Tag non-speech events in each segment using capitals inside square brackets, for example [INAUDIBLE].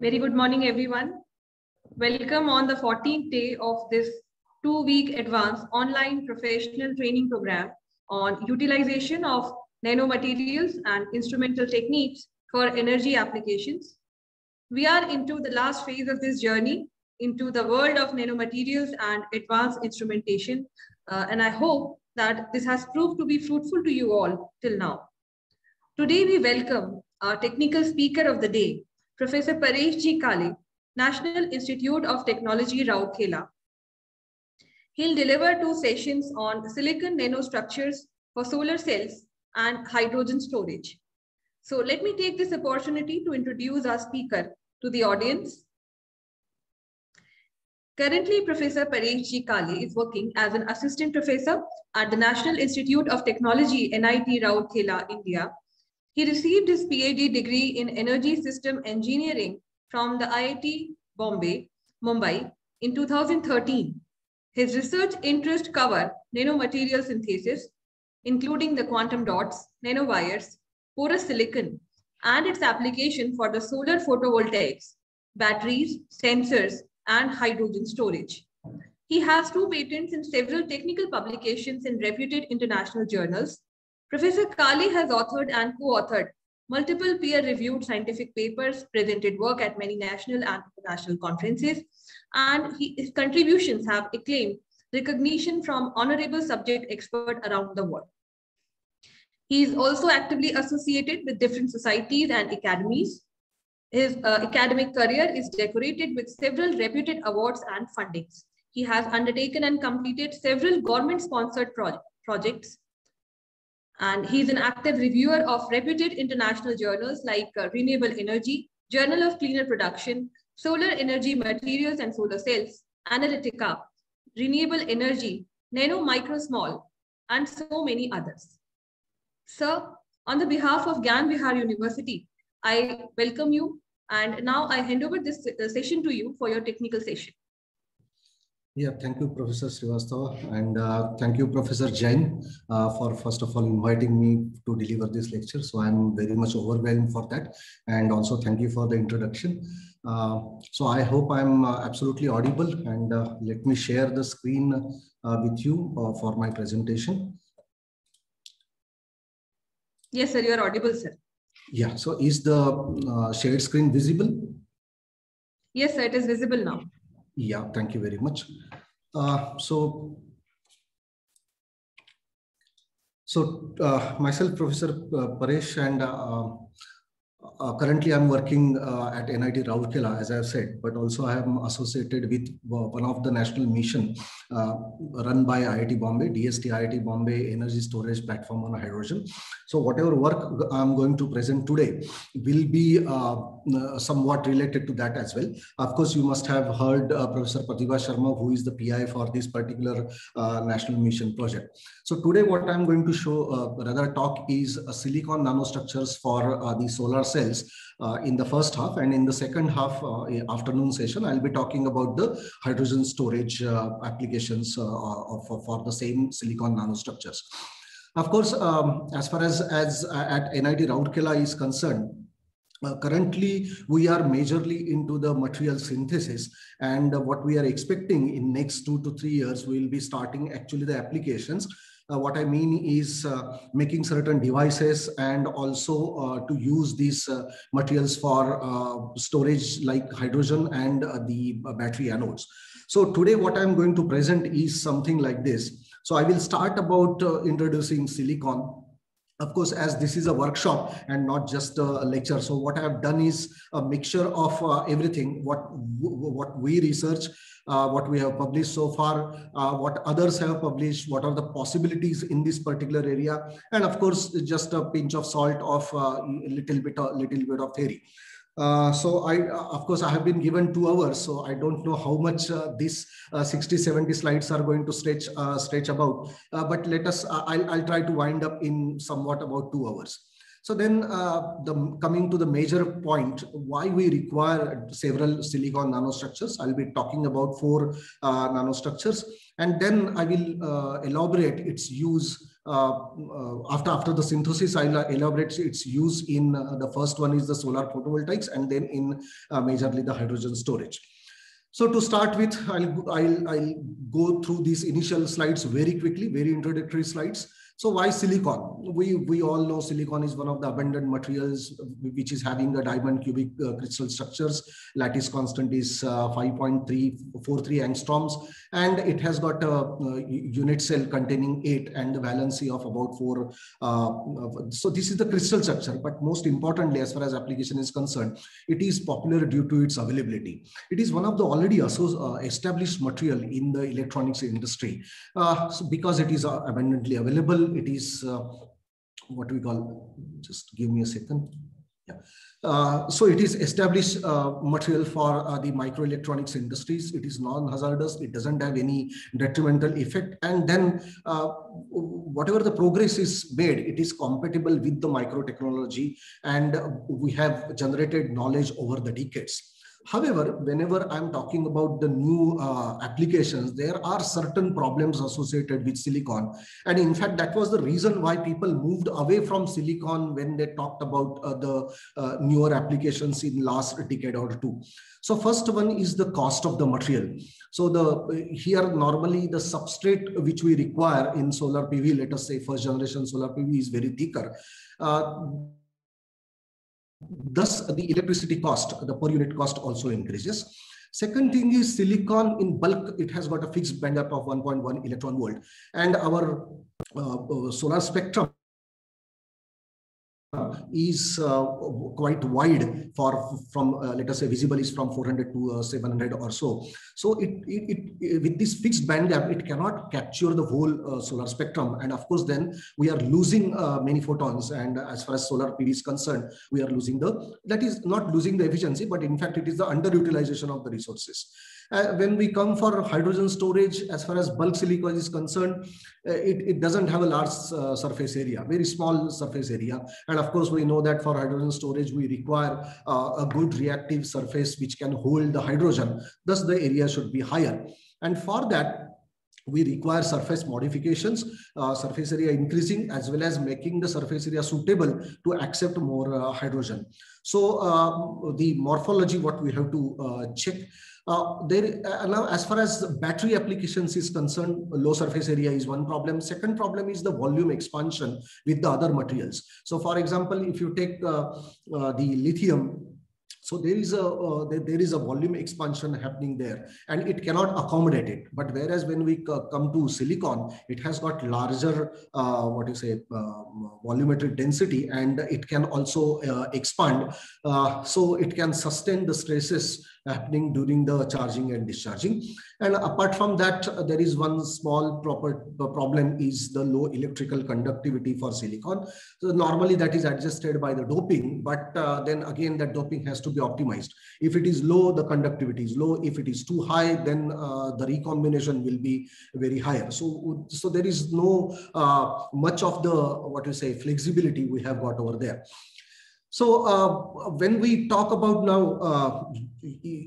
Very good morning, everyone. Welcome on the 14th day of this two-week advanced online professional training program on utilization of nanomaterials and instrumental techniques for energy applications. We are into the last phase of this journey into the world of nanomaterials and advanced instrumentation. Uh, and I hope that this has proved to be fruitful to you all till now. Today, we welcome our technical speaker of the day, Professor Paresh G. Kale, National Institute of Technology, Rourkela. He'll deliver two sessions on silicon nanostructures for solar cells and hydrogen storage. So let me take this opportunity to introduce our speaker to the audience. Currently, Professor Paresh G. Kale is working as an assistant professor at the National Institute of Technology, NIT Rourkela, India. He received his PhD degree in Energy System Engineering from the IIT Bombay, Mumbai in 2013. His research interests cover nanomaterial synthesis, including the quantum dots, nanowires, porous silicon, and its application for the solar photovoltaics, batteries, sensors, and hydrogen storage. He has two patents and several technical publications in reputed international journals. Professor Kale has authored and co-authored multiple peer-reviewed scientific papers, presented work at many national and international conferences, and he, his contributions have acclaimed recognition from honorable subject experts around the world. He is also actively associated with different societies and academies. His uh, academic career is decorated with several reputed awards and fundings. He has undertaken and completed several government-sponsored pro projects, and he's an active reviewer of reputed international journals like uh, Renewable Energy, Journal of Cleaner Production, Solar Energy Materials and Solar Cells, Analytica, Renewable Energy, Nano Micro Small, and so many others. Sir, on the behalf of Gyan Vihar University, I welcome you. And now I hand over this session to you for your technical session. Yeah, thank you, Professor Srivastava. And uh, thank you, Professor Jain, uh, for first of all inviting me to deliver this lecture. So I'm very much overwhelmed for that. And also thank you for the introduction. Uh, so I hope I'm uh, absolutely audible and uh, let me share the screen uh, with you for my presentation. Yes, sir, you are audible, sir. Yeah, so is the shared screen visible? Yes, sir, it is visible now. Yeah, thank you very much. Uh, so, so uh, myself, Professor uh, Paresh, and uh, uh, currently I'm working uh, at NIT Rourkela, as I've said, but also I am associated with one of the national mission run by IIT Bombay, DST IIT Bombay Energy Storage Platform on Hydrogen. So whatever work I'm going to present today will be Uh, somewhat related to that as well. Of course, you must have heard uh, Professor Pratibha Sharma, who is the PI for this particular uh, national mission project. So today what I'm going to show, uh, rather talk is uh, silicon nanostructures for the solar cells in the first half. And in the second half afternoon session, I'll be talking about the hydrogen storage applications for, for the same silicon nanostructures. Of course, um, as far as, as at NIT Rourkela is concerned, uh, currently, we are majorly into the material synthesis and uh, what we are expecting in next two to three years, we will be starting actually the applications. Uh, what I mean is uh, making certain devices and also uh, to use these materials for storage like hydrogen and the battery anodes. So today what I'm going to present is something like this. So I will start about introducing silicon of course, as this is a workshop and not just a lecture. So what I have done is a mixture of uh, everything, what, what we research, uh, what we have published so far, uh, what others have published, what are the possibilities in this particular area. And of course, just a pinch of salt of a uh, little bit, a little bit of theory. Uh, so I, of course, I have been given two hours, so I don't know how much uh, these uh, 60, 70 slides are going to stretch uh, stretch about. Uh, but let us, I'll, I'll try to wind up in somewhat about two hours. So then the, coming to the major point, why we require several silicon nanostructures. I'll be talking about four nanostructures, and then I will elaborate its use Uh, uh, after after the synthesis, I'll elaborate its use in uh, the first one is the solar photovoltaics, and then in majorly the hydrogen storage. So to start with, I'll, I'll, I'll go through these initial slides very quickly, very introductory slides. So why silicon? We, we all know silicon is one of the abundant materials which is having a diamond cubic uh, crystal structures. Lattice constant is uh, 5.343 angstroms and it has got a, a, unit cell containing 8 and the valency of about 4. Uh, so this is the crystal structure but most importantly as far as application is concerned it is popular due to its availability. It is one of the already uh, established material in the electronics industry uh, so because it is uh, abundantly available it is uh, what we call, just give me a second. Yeah. Uh, so it is established uh, material for uh, the microelectronics industries. It is non-hazardous. It doesn't have any detrimental effect. And then uh, whatever the progress is made, it is compatible with the microtechnology. And we have generated knowledge over the decades. However, whenever I'm talking about the new uh, applications, there are certain problems associated with silicon. And in fact, that was the reason why people moved away from silicon when they talked about uh, the uh, newer applications in last decade or two. So first one is the cost of the material. So the here normally the substrate which we require in solar PV, let us say first generation solar PV is very thicker. Thus, the electricity cost, the per unit cost also increases. Second thing is silicon in bulk, it has got a fixed band gap of 1.1 electron volt. And our uh, uh solar spectrum is uh, quite wide for from uh, let us say visible is from 400 to uh, 700 or so. So it, it, it, with this fixed band gap it cannot capture the whole solar spectrum. And of course then we are losing many photons. And as far as solar pv is concerned we are losing the that is not losing the efficiency but in fact it is the underutilization of the resources uh, when we come for hydrogen storage, as far as bulk silicon is concerned, uh, it, it doesn't have a large uh, surface area, very small surface area. And of course, we know that for hydrogen storage, we require uh, a good reactive surface which can hold the hydrogen. Thus, the area should be higher. And for that, we require surface modifications, uh, surface area increasing as well as making the surface area suitable to accept more uh, hydrogen. So uh, the morphology, what we have to uh, check uh, there uh, now, as far as battery applications is concerned, low surface area is one problem. Second problem is the volume expansion with the other materials. So, for example, if you take uh, uh the lithium, so there is a uh, there, there is a volume expansion happening there, and it cannot accommodate it. But whereas when we come to silicon, it has got larger uh, what you say uh, volumetric density, and it can also uh, expand. So it can sustain the stresses happening during the charging and discharging. And apart from that, there is one small proper problem is the low electrical conductivity for silicon. So normally that is adjusted by the doping, but uh, then again that doping has to be optimized. If it is low, the conductivity is low. If it is too high, then uh, the recombination will be very higher. So, so there is no uh, much of the, what you say, flexibility we have got over there. So uh, when we talk about now uh,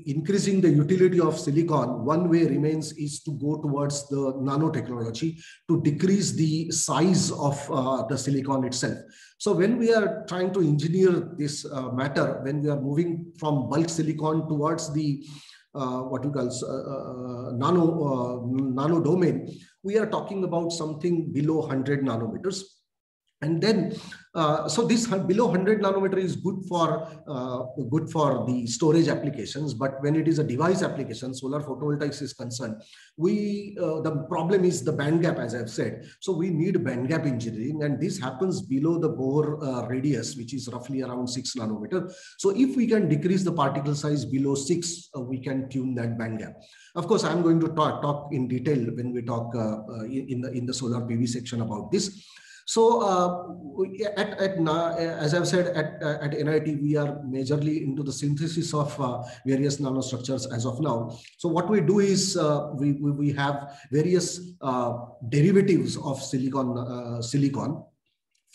increasing the utility of silicon, one way remains is to go towards the nanotechnology to decrease the size of uh, the silicon itself. So when we are trying to engineer this uh, matter, when we are moving from bulk silicon towards the uh, what we call uh, nano nano domain, we are talking about something below 100 nanometers and then uh, so this below 100 nanometer is good for uh, good for the storage applications. But when it is a device application solar photovoltaics is concerned we uh, the problem is the band gap as i've said. So we need band gap engineering. And this happens below the Bohr uh, radius which is roughly around 6 nanometer. So if we can decrease the particle size below 6 uh, we can tune that band gap of course i'm going to talk, talk in detail when we talk uh, in the in the solar pv section about this so uh, at, at as I've said, at, uh, at NIT, we are majorly into the synthesis of uh, various nanostructures as of now. So what we do is uh, we, we, we, have various uh, derivatives of silicon, uh, silicon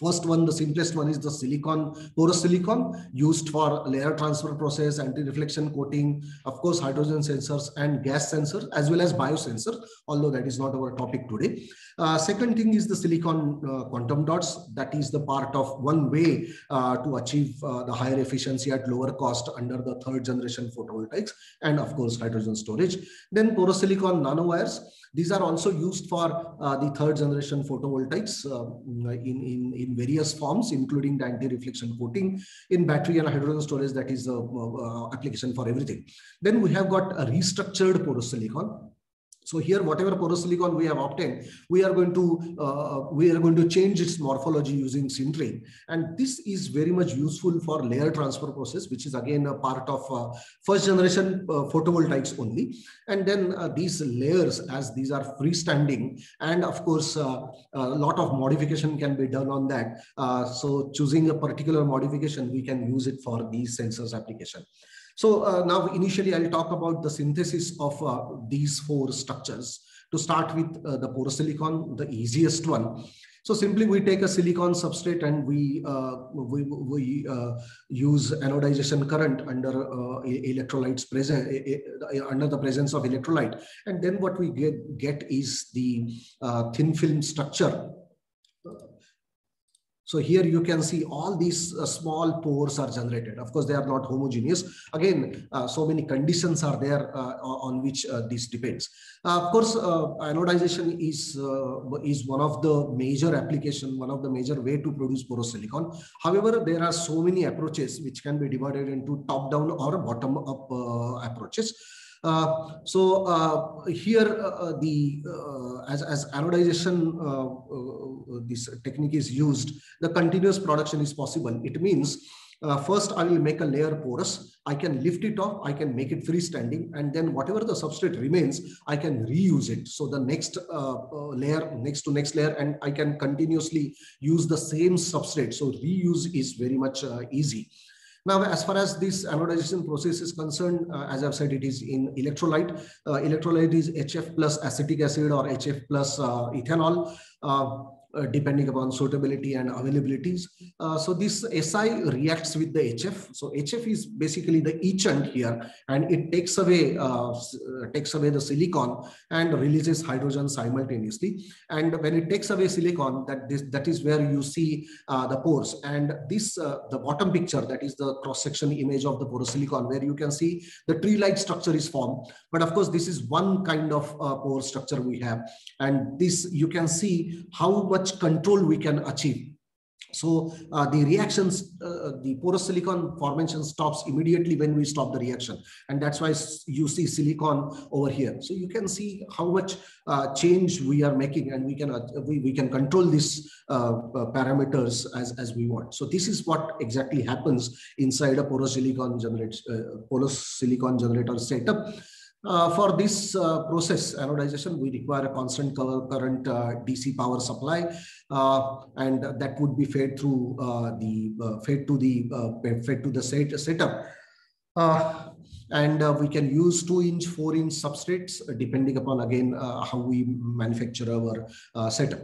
First one, the simplest one is the silicon, porous silicon used for layer transfer process, anti-reflection coating, of course, hydrogen sensors and gas sensors, as well as biosensor, although that is not our topic today. Uh, second thing is the silicon uh, quantum dots. That is the part of one way uh, to achieve uh, the higher efficiency at lower cost under the third generation photovoltaics, and of course, hydrogen storage. Then porous silicon nanowires these are also used for uh, the third generation photovoltaics uh, in, in, in various forms, including the anti-reflection coating in battery and hydrogen storage. That is the uh, application for everything. Then we have got a restructured porous silicon so here, whatever porosilicon we have obtained, we are going to uh, we are going to change its morphology using sintering, and this is very much useful for layer transfer process, which is again a part of uh, first generation uh, photovoltaics only. And then uh, these layers, as these are freestanding, and of course uh, a lot of modification can be done on that. Uh, so choosing a particular modification, we can use it for these sensors application. So uh, now initially I'll talk about the synthesis of uh, these four structures. To start with uh, the porosilicon, the easiest one. So simply we take a silicon substrate and we uh, we, we uh, use anodization current under uh, electrolytes present under the presence of electrolyte, and then what we get get is the thin film structure so here you can see all these uh, small pores are generated. Of course, they are not homogeneous. Again, uh, so many conditions are there uh, on which uh, this depends. Uh, of course, uh, anodization is, is one of the major application, one of the major way to produce porosilicon. However, there are so many approaches which can be divided into top-down or bottom-up approaches. Uh, so uh, here uh, the as as anodization this technique is used, the continuous production is possible. It means uh, first I will make a layer porous. I can lift it off. I can make it freestanding. And then whatever the substrate remains, I can reuse it. So the next uh, uh, layer, next to next layer, and I can continuously use the same substrate. So reuse is very much easy. Now, as far as this anodization process is concerned, uh, as I've said, it is in electrolyte. Uh, electrolyte is HF plus acetic acid or HF plus uh, ethanol. Uh, depending upon suitability and availabilities. Uh, so this SI reacts with the HF. So HF is basically the etchant here, and it takes away uh, uh, takes away the silicon and releases hydrogen simultaneously. And when it takes away silicon, that this that is where you see uh, the pores. And this the bottom picture that is the cross section image of the porosilicon, where you can see the tree-like structure is formed. But of course, this is one kind of pore structure we have, and this you can see how much much control we can achieve. So uh, the reactions, uh, the porous silicon formation stops immediately when we stop the reaction. And that's why you see silicon over here. So you can see how much uh, change we are making and we can uh, we, we can control these uh, uh, parameters as, as we want. So this is what exactly happens inside a porous silicon, generate, porous silicon generator setup. Uh, for this uh, process anodization, we require a constant current uh, DC power supply, uh, and that would be fed through uh, the uh, fed to the fed to the set, setup. and we can use two inch, four inch substrates depending upon again how we manufacture our setup.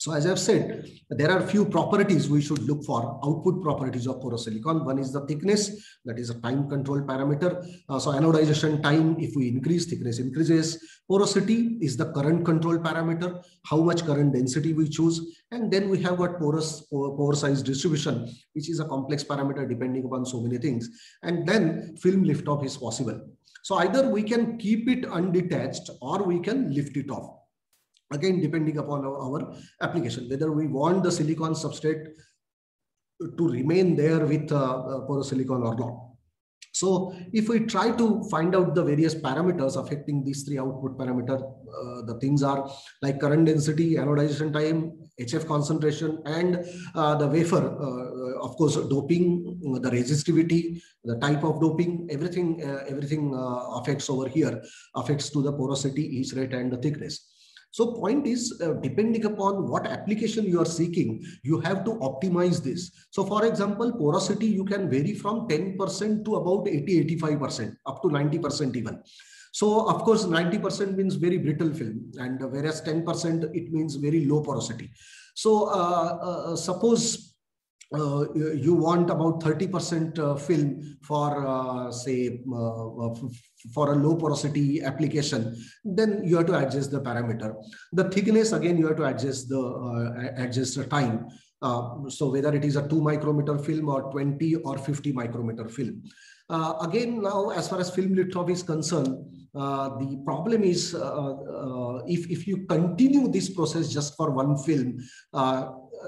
So as I've said, there are few properties we should look for, output properties of porosilicon. One is the thickness, that is a time control parameter. Uh, so anodization time, if we increase, thickness increases. Porosity is the current control parameter, how much current density we choose. And then we have got porous pore size distribution, which is a complex parameter depending upon so many things. And then film liftoff is possible. So either we can keep it undetached or we can lift it off again depending upon our, our, application whether we want the silicon substrate to remain there with uh, uh porosilicon or not. So if we try to find out the various parameters affecting these three output parameter uh, the things are like current density anodization time hf concentration and uh, the wafer uh, of course doping the resistivity the type of doping everything uh, everything affects over here affects to the porosity each rate and the thickness so point is, uh, depending upon what application you are seeking, you have to optimize this. So for example, porosity, you can vary from 10% to about 80, 85%, up to 90% even. So of course, 90% means very brittle film and whereas 10% it means very low porosity. So uh, uh, suppose uh, you want about 30% uh, film for uh, say uh, for a low porosity application then you have to adjust the parameter the thickness again you have to adjust the adjust the time uh, so whether it is a 2 micrometer film or 20 or 50 micrometer film. Uh, again, now as far as film lithography is concerned, uh, the problem is uh, uh, if, if you continue this process just for one film,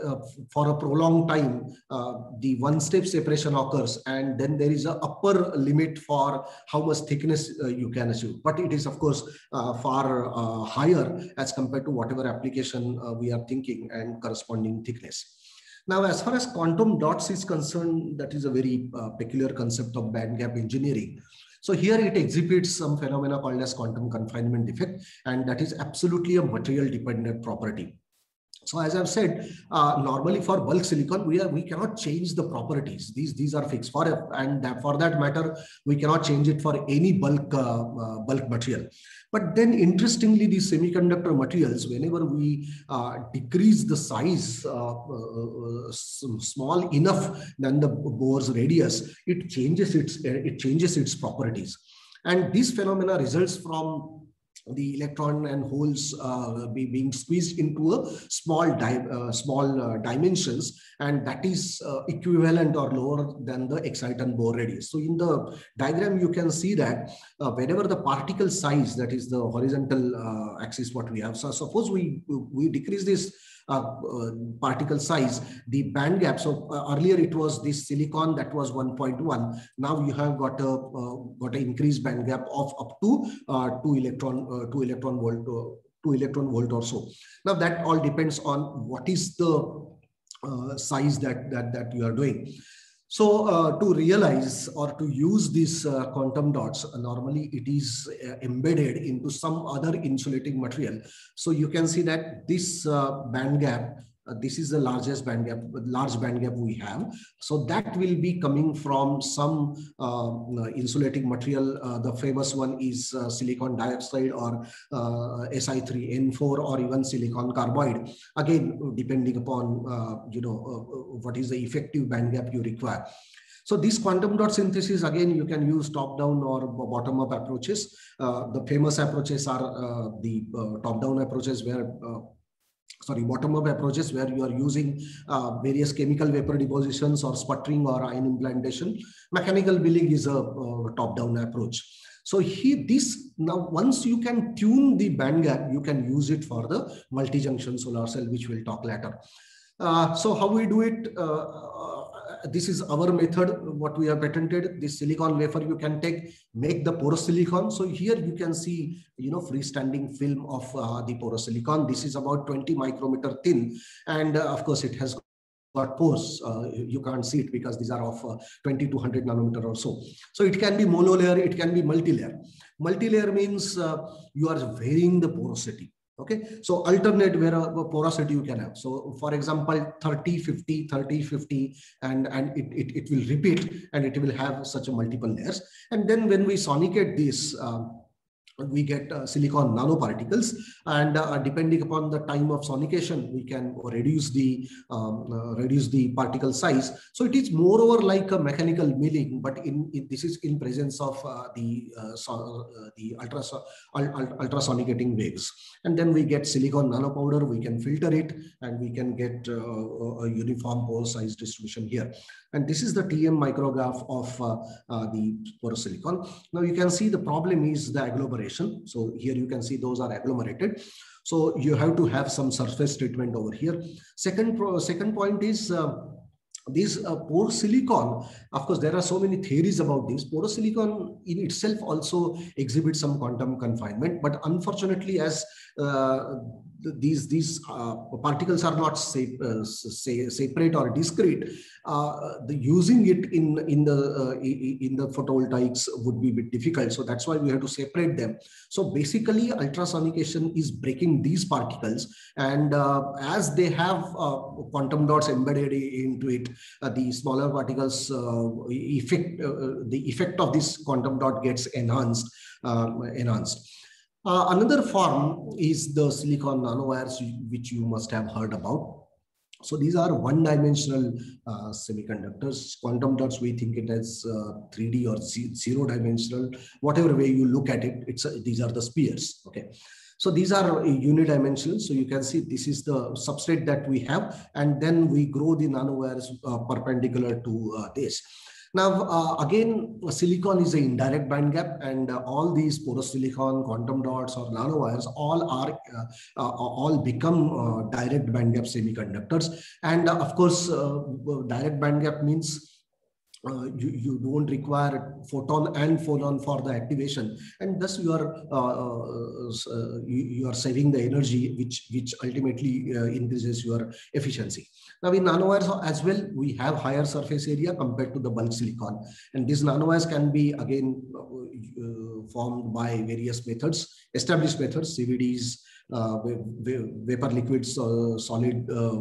uh, for a prolonged time, uh, the one-step separation occurs, and then there is a upper limit for how much thickness uh, you can achieve. But it is, of course, uh, far higher as compared to whatever application we are thinking and corresponding thickness. Now, as far as quantum dots is concerned, that is a very uh, peculiar concept of band gap engineering. So here it exhibits some phenomena called as quantum confinement effect, and that is absolutely a material dependent property. So as I've said, uh, normally for bulk silicon, we are we cannot change the properties. These these are fixed for and that, for that matter, we cannot change it for any bulk uh, uh, bulk material. But then interestingly, these semiconductor materials, whenever we uh, decrease the size uh, uh, small enough than the Bohr's radius, it changes its it changes its properties. And this phenomena results from the electron and holes uh, be, being squeezed into a small di uh, small uh, dimensions and that is uh, equivalent or lower than the exciton Bohr radius. So in the diagram you can see that uh, whenever the particle size that is the horizontal uh, axis what we have. So suppose we we decrease this Uh, uh, particle size, the band gap. So uh, earlier it was this silicon that was 1.1. Now you have got a uh, got an increased band gap of up to two electron two electron volt two electron volt or so. Now that all depends on what is the uh, size that that that you are doing. So uh, to realize or to use these uh, quantum dots, uh, normally it is uh, embedded into some other insulating material. So you can see that this uh, band gap this is the largest band gap, large band gap we have. So that will be coming from some uh, insulating material. Uh, the famous one is uh, silicon dioxide or uh, Si3N4 or even silicon carbide. Again, depending upon, uh, you know, what is the effective band gap you require. So this quantum dot synthesis, again, you can use top-down or bottom-up approaches. the famous approaches are the top-down approaches where sorry, bottom-up approaches where you are using uh, various chemical vapor depositions or sputtering or ion implantation. Mechanical milling is a uh, top-down approach. So he, this now once you can tune the band gap, you can use it for the multi-junction solar cell, which we'll talk later. Uh, so how we do it? Uh, this is our method, what we have patented. This silicon wafer you can take, make the porous silicon. So here you can see, you know, freestanding film of uh, the porous silicon. This is about 20 micrometer thin. And uh, of course, it has got pores. Uh, you can't see it because these are of uh, 20 to 100 nanometer or so. So it can be monolayer, it can be multi-layer. Multi-layer means uh, you are varying the porosity okay? So alternate where a porosity you can have. So for example 30 50 30 50 and and it, it, it will repeat and it will have such a multiple layers. And then when we sonicate this um, we get uh, silicon nanoparticles and uh, depending upon the time of sonication we can reduce the um, uh, reduce the particle size. So it is moreover like a mechanical milling but in, in this is in presence of uh, the uh, so, uh, the ultra ultrasonicating waves. And then we get silicon nanopowder we can filter it and we can get a uniform pore size distribution here and this is the TEM micrograph of uh, uh, the porous silicon. Now you can see the problem is the agglomeration. So here you can see those are agglomerated. So you have to have some surface treatment over here. Second, pro second point is uh, this uh, porous silicon, of course, there are so many theories about this. Porous silicon in itself also exhibits some quantum confinement, but unfortunately, as uh, these these uh, particles are not say, uh, separate or discrete, uh, the using it in in the uh, in the photovoltaics would be a bit difficult. So that's why we have to separate them. So basically, ultrasonication is breaking these particles, and as they have quantum dots embedded into it, the smaller particles effect, the effect of this quantum dot gets enhanced, enhanced. Uh, another form is the silicon nanowires, which you must have heard about. So these are one-dimensional uh, semiconductors. Quantum dots, we think it as uh, 3D or zero-dimensional. Whatever way you look at it, it's uh, these are the spheres. Okay. So these are unidimensional. So you can see this is the substrate that we have, and then we grow the nanowires uh, perpendicular to uh, this. Now, uh, again, silicon is an indirect band gap and uh, all these porous silicon, quantum dots or nanowires all are uh, uh all become uh, direct band gap semiconductors. And uh, of course, direct band gap means uh, you, you don't require photon and phonon for the activation. And thus you are uh, uh, you, you, are saving the energy which which ultimately increases your efficiency. Now in nanowires as well we have higher surface area compared to the bulk silicon. And these nanowires can be again formed by various methods established methods cvds uh, vapor liquids uh, solid uh,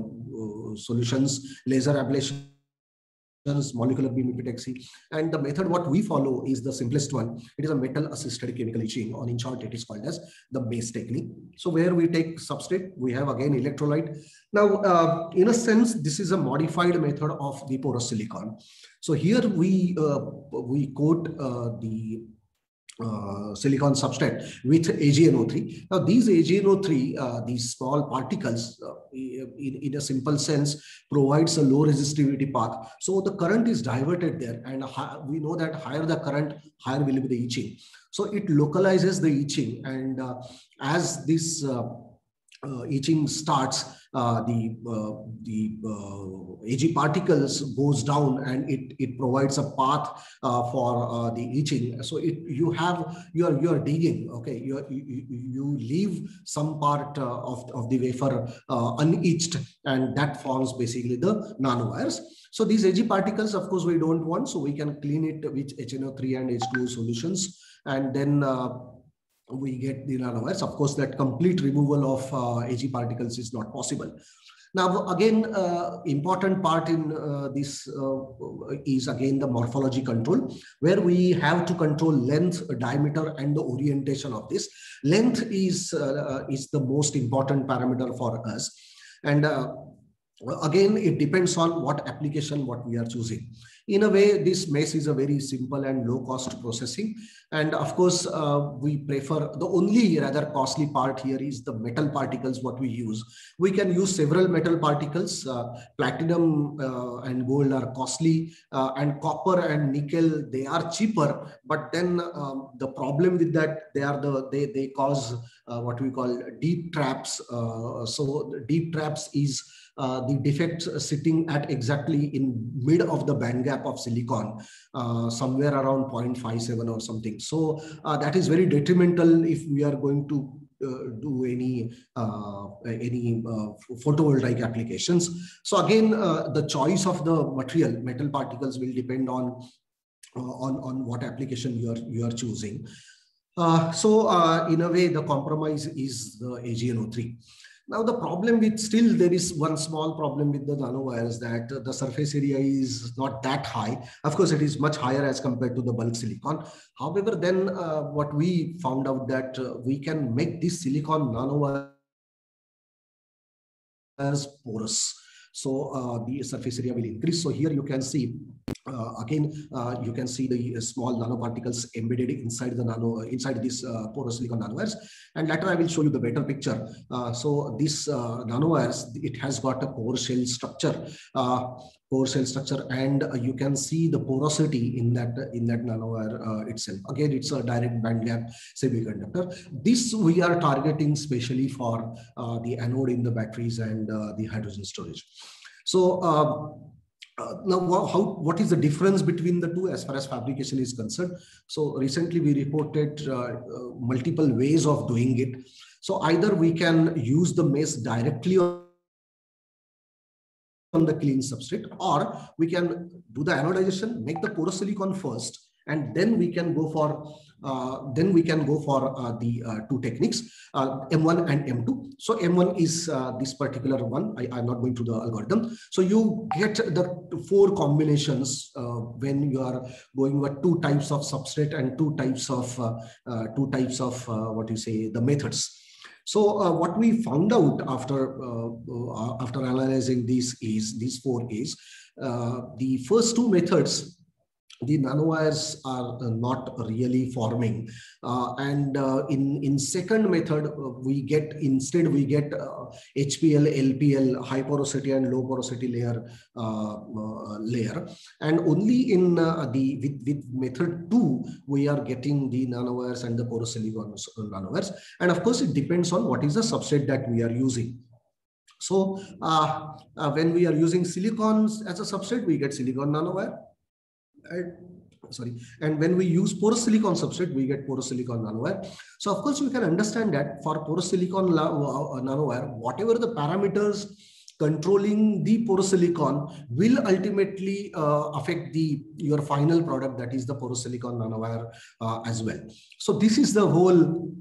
solutions laser ablation molecular beam epitaxy. And the method what we follow is the simplest one. It is a metal assisted chemical etching or in short it is called as the MACE technique. So where we take substrate, we have again electrolyte. Now, uh, in a sense, this is a modified method of the porous silicon. So here we, uh, we coat uh, the uh, silicon substrate with AgNO3. Now these AgNO3, uh, these small particles, uh, in, in a simple sense, provides a low resistivity path. So the current is diverted there and we know that higher the current, higher will be the etching. So it localizes the etching and uh, as this uh, starts, uh, the uh, the uh, Ag particles goes down and it it provides a path uh, for uh, the etching. So it you have you are you are digging. Okay, you you, you leave some part of of the wafer unetched, and that forms basically the nanowires. So these Ag particles, of course, we don't want. So we can clean it with HNO3 and H2O solutions, and then we get the nanowires. Of course, that complete removal of uh, Ag particles is not possible. Now, again, uh, important part in uh, this uh, is again the morphology control, where we have to control length, diameter, and the orientation of this. Length is, uh, is the most important parameter for us. And uh, again, it depends on what application, what we are choosing. In a way, this MACE is a very simple and low cost processing. And of course, uh, we prefer the only rather costly part here is the metal particles, what we use. We can use several metal particles. Uh, platinum uh, and gold are costly uh, and copper and nickel, they are cheaper. But then um, the problem with that, they are the, they, they cause uh, what we call deep traps. Uh, so deep traps is uh, the defects sitting at exactly in mid of the band gap of silicon, uh, somewhere around 0.57 or something. So uh, that is very detrimental if we are going to uh, do any uh, any uh, photovoltaic applications. So again, the choice of the material, metal particles will depend on on on what application you are you are choosing. so in a way, the compromise is the AgNO3. Now the problem with still there is one small problem with the nanowires that the surface area is not that high. Of course, it is much higher as compared to the bulk silicon. However, then uh, what we found out that uh, we can make this silicon nanowires porous. So uh, the surface area will increase. So here you can see uh, again, uh, you can see the uh, small nanoparticles embedded inside the nano, inside this porous silicon nanowires. And later I will show you the better picture. so this nanowires, it has got a core shell structure core shell structure and uh, you can see the porosity in that in that nanowire uh, itself again it's a direct band gap semiconductor this we are targeting specially for uh, the anode in the batteries and the hydrogen storage so um, uh, now, how, what is the difference between the two as far as fabrication is concerned? So recently we reported uh, uh, multiple ways of doing it. So either we can use the MACE directly on the clean substrate or we can do the anodization, make the porous silicon first and then we can go for uh, then we can go for uh, the uh, two techniques, M1 and M2. So M1 is this particular one. I, am not going to the algorithm. So you get the four combinations when you are going with two types of substrate and two types of two types of what you say the methods. So uh, what we found out after uh, uh, after analyzing these these four is the first two methods the nanowires are uh, not really forming. Uh, and uh, in in second method uh, we get instead we get hpl uh, lpl high porosity and low porosity layer uh, layer. And only in the with, with method 2 we are getting the nanowires and the porosilicon nanowires. And of course it depends on what is the substrate that we are using. So when we are using silicons as a substrate we get silicon nanowire and sorry. And when we use porous silicon substrate we get porous silicon nanowire. So of course we can understand that for porous silicon uh, nanowire whatever the parameters controlling the porous silicon will ultimately uh, affect the your final product that is the porous silicon nanowire uh, as well. So this is the whole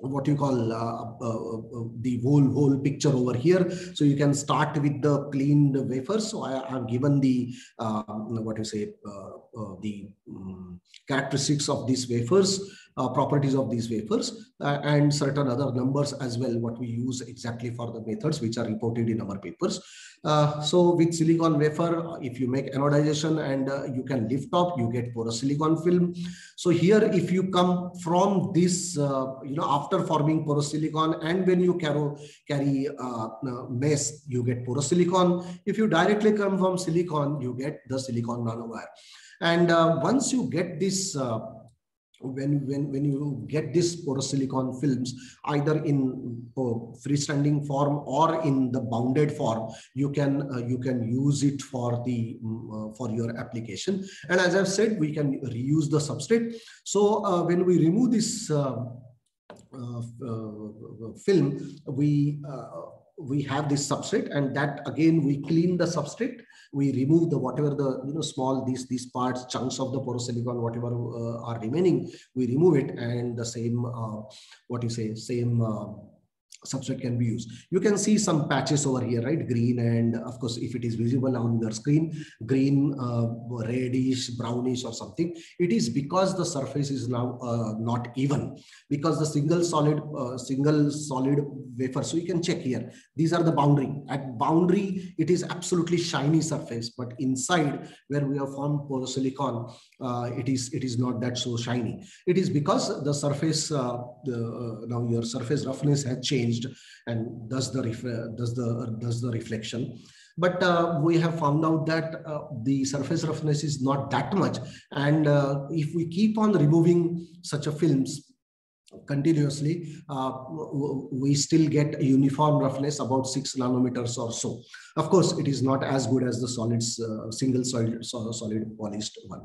what you call uh, uh, uh, the whole whole picture over here. So you can start with the cleaned wafers. So i have given the uh, what you say uh, uh, the um, characteristics of these wafers uh, properties of these wafers uh, and certain other numbers as well, what we use exactly for the methods which are reported in our papers. Uh, so with silicon wafer, if you make anodization and uh, you can lift up, you get porous silicon film. So here, if you come from this, uh, you know, after forming porous silicon and when you carry, carry uh, MACE, you get porous silicon. If you directly come from silicon, you get the silicon nanowire. And once you get this when when when you get this porosilicon films either in uh, freestanding form or in the bounded form you can uh, you can use it for the um, uh, for your application. And as i've said we can reuse the substrate. So uh, when we remove this uh, uh, film we we have this substrate and that again we clean the substrate we remove the whatever the you know small these these parts chunks of the porosilicon whatever uh, are remaining we remove it and the same uh, what you say same uh, substrate can be used. You can see some patches over here, right? Green and of course, if it is visible on your screen, green, uh, reddish, brownish or something, it is because the surface is now uh, not even because the single solid, uh, single solid wafer. So you can check here. These are the boundary. At boundary, it is absolutely shiny surface, but inside where we have formed porosilicon, uh, it is it is not that so shiny. It is because the surface, uh, the, uh, now your surface roughness has changed and does the does the does the reflection but uh, we have found out that uh, the surface roughness is not that much and uh, if we keep on removing such a films continuously uh, we still get uniform roughness about six nanometers or so. Of course it is not as good as the solids uh, single solid solid polished one.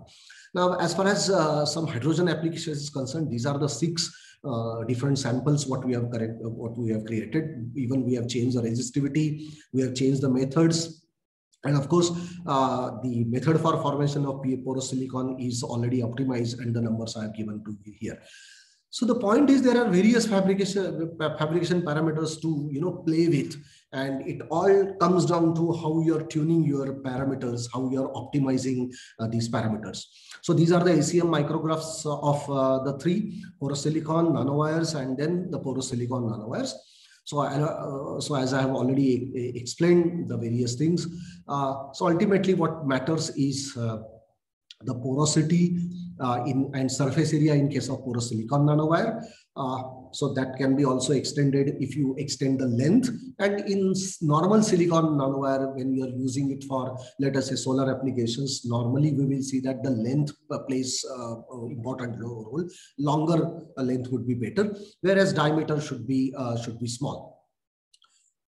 Now as far as uh, some hydrogen applications is concerned these are the six uh, different samples what we have correct uh, what we have created. Even we have changed the resistivity we have changed the methods. And of course, uh, the method for formation of porous silicon is already optimized and the numbers I have given to you here. So the point is there are various fabrication, fabrication parameters to you know play with and it all comes down to how you're tuning your parameters, how you're optimizing uh, these parameters. So these are the ACM micrographs of uh, the three porosilicon nanowires and then the porosilicon nanowires. So, uh, so as I have already uh, explained the various things, uh, so ultimately what matters is uh, the porosity in and surface area in case of porous silicon nanowire. Uh, so that can be also extended if you extend the length. And in normal silicon nanowire, when you're using it for, let us say, solar applications, normally we will see that the length uh, plays uh, important role. Longer length would be better, whereas diameter should be should be small.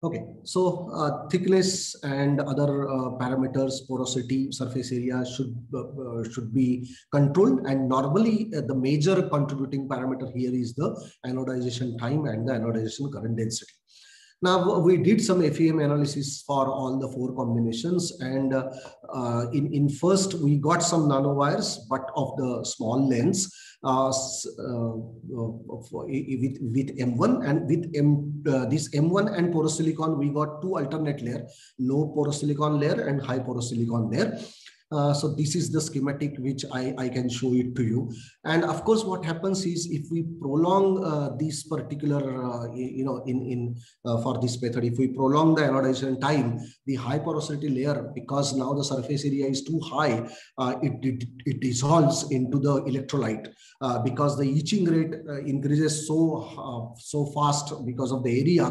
Okay, so uh, thickness and other uh, parameters, porosity, surface area should uh, uh should be controlled. And normally, uh, the major contributing parameter here is the anodization time and the anodization current density. Now we did some FEM analysis for all the four combinations and uh, in, in first we got some nanowires but of the small lengths uh, uh, with, with M1 and with M, uh, this M1 and porous silicon we got two alternate layer, low porous silicon layer and high porous silicon layer. Uh, so this is the schematic which I, I can show it to you. And of course, what happens is if we prolong uh, this particular, uh, you know, in, in uh, for this method, if we prolong the anodization time, the high porosity layer, because now the surface area is too high, it, it, it, dissolves into the electrolyte because the etching rate increases so, so fast because of the area,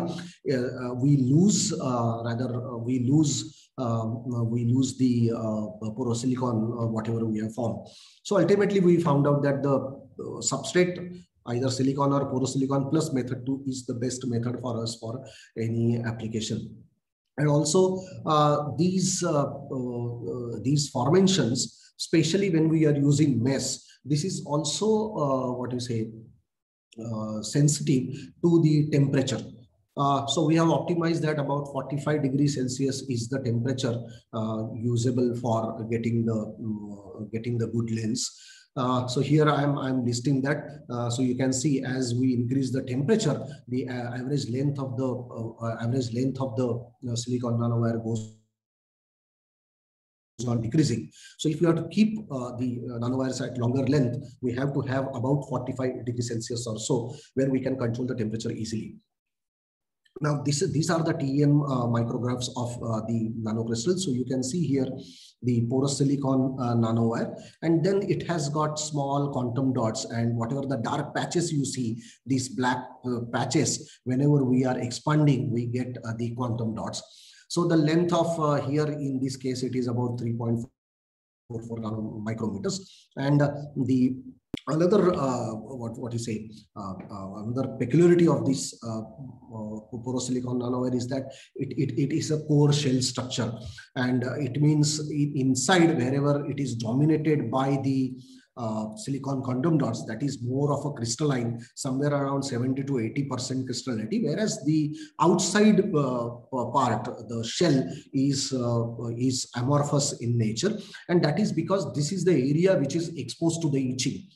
we lose, rather, we lose we lose the uh, porosilicon, uh, whatever we have formed. So ultimately, we found out that the substrate either silicon or porosilicon plus method 2 is the best method for us for any application and also uh, these uh, uh, these formations especially when we are using MACE this is also what you say sensitive to the temperature uh, so we have optimized that about 45 degrees Celsius is the temperature uh, usable for getting the uh, getting the good lens. Uh, so here I'm, I'm listing that. Uh, so you can see as we increase the temperature, the average length of the average length of the silicon nanowire goes on decreasing. So if we have to keep uh, the uh, nanowires at longer length, we have to have about 45 degrees Celsius or so, where we can control the temperature easily. Now, this, these are the TEM uh, micrographs of uh, the nanocrystals. So you can see here the porous silicon uh, nanowire, and then it has got small quantum dots and whatever the dark patches you see, these black uh, patches, whenever we are expanding, we get uh, the quantum dots. So the length of uh, here, in this case, it is about 3.44 micrometers. And the another uh, what what you say uh, uh, another peculiarity of this uh, uh, porosilicon nanowire is that it, it, it is a core shell structure. And uh, it means inside wherever it is dominated by the silicon quantum dots that is more of a crystalline somewhere around 70 to 80 percent crystallinity whereas the outside part the shell is is amorphous in nature. And that is because this is the area which is exposed to the etching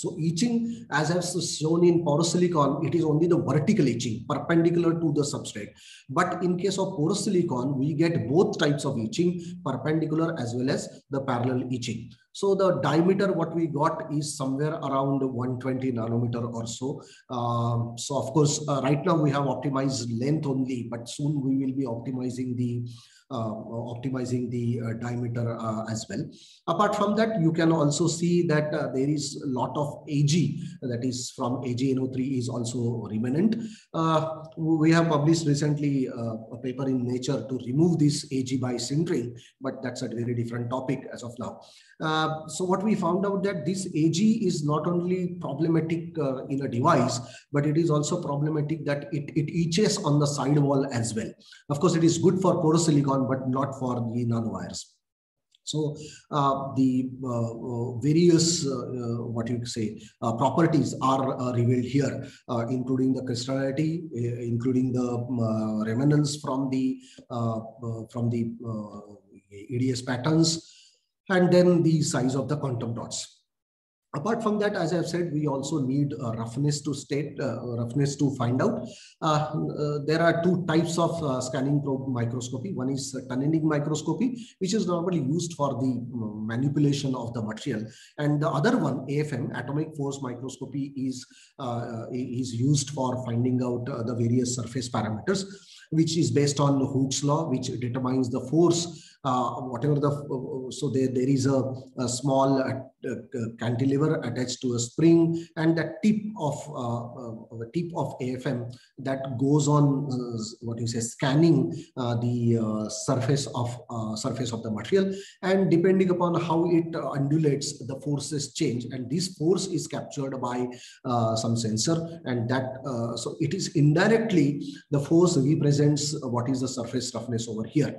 so etching, as I've shown in porosilicon, it is only the vertical etching, perpendicular to the substrate. But in case of porosilicon, we get both types of etching, perpendicular as well as the parallel etching. So the diameter what we got is somewhere around 120 nanometer or so. Um, so of course, uh, right now we have optimized length only, but soon we will be optimizing the optimizing the uh, diameter uh, as well. Apart from that, you can also see that there is a lot of AG that is from AgNO3 is also remnant. we have published recently a paper in Nature to remove this AG by sintering, but that's a very different topic as of now. Uh, so what we found out that this AG is not only problematic uh, in a device, but it is also problematic that it, it etches on the sidewall as well. Of course, it is good for porous silicon, but not for the nanowires. So uh, the uh, uh various, uh, uh, what you say, properties are revealed here, including the crystallinity, including the remnants from the from the EDS patterns, and then the size of the quantum dots. Apart from that, as I've said, we also need a roughness to state, uh, roughness to find out. Uh, uh, there are two types of uh, scanning probe microscopy. One is tunneling microscopy, which is normally used for the um, manipulation of the material. And the other one, AFM, atomic force microscopy, is, uh, is used for finding out uh, the various surface parameters which is based on Hooke's law, which determines the force uh, Uh, whatever the uh, so there there is a, a small uh, uh cantilever attached to a spring and the tip of uh, uh tip of AFM that goes on what you say scanning the surface of surface of the material. And depending upon how it undulates the forces change. And this force is captured by some sensor and that so it is indirectly the force represents what is the surface roughness over here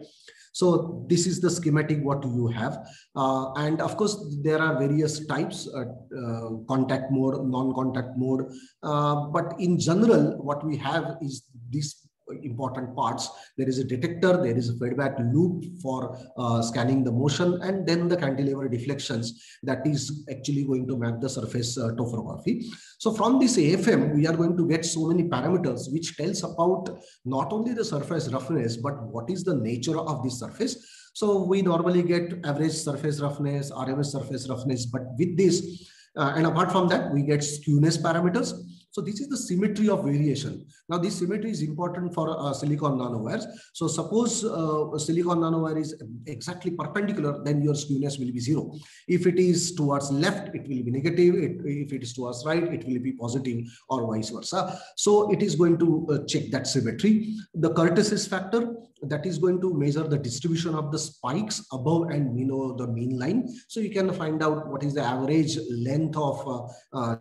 so this is the schematic what you have. Uh, and of course, there are various types, uh, uh, contact mode, non-contact mode. Uh, but in general, what we have is this important parts. There is a detector, there is a feedback loop for uh, scanning the motion, and then the cantilever deflections that is actually going to map the surface uh, topography. So from this AFM, we are going to get so many parameters which tells about not only the surface roughness, but what is the nature of this surface. So we normally get average surface roughness, RMS surface roughness, but with this, uh, and apart from that, we get skewness parameters. So this is the symmetry of variation. Now this symmetry is important for uh, silicon nanowires. So suppose uh, silicon nanowire is exactly perpendicular, then your skewness will be zero. If it is towards left, it will be negative. It, if it is towards right, it will be positive or vice versa. So it is going to uh, check that symmetry. The kurtosis factor, that is going to measure the distribution of the spikes above and below the mean line. So you can find out what is the average length of uh, uh,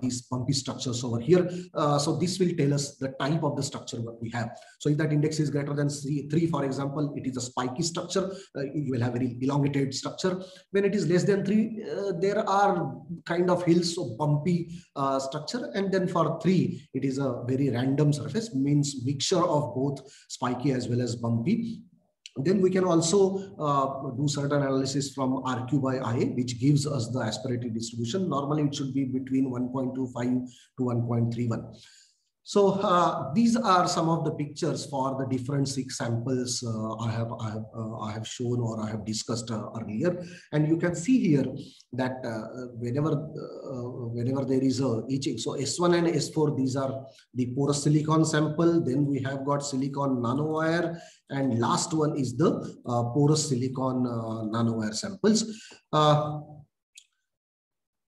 these bumpy structures over here. Uh, so this will tell us the type of the structure what we have. So if that index is greater than three, for example, it is a spiky structure. Uh, you will have very elongated structure. When it is less than three, uh, there are kind of hills of bumpy uh, structure. And then for three, it is a very random surface, means mixture of both spiky as well as bumpy. Then we can also uh, do certain analysis from RQ by IA, which gives us the asperated distribution. Normally, it should be between 1.25 to 1.31. So uh, these are some of the pictures for the different six samples uh, I have I have, uh, I have shown or I have discussed uh, earlier, and you can see here that uh, whenever uh, whenever there is a etching, so S1 and S4 these are the porous silicon sample. Then we have got silicon nanowire, and last one is the porous silicon nanowire samples.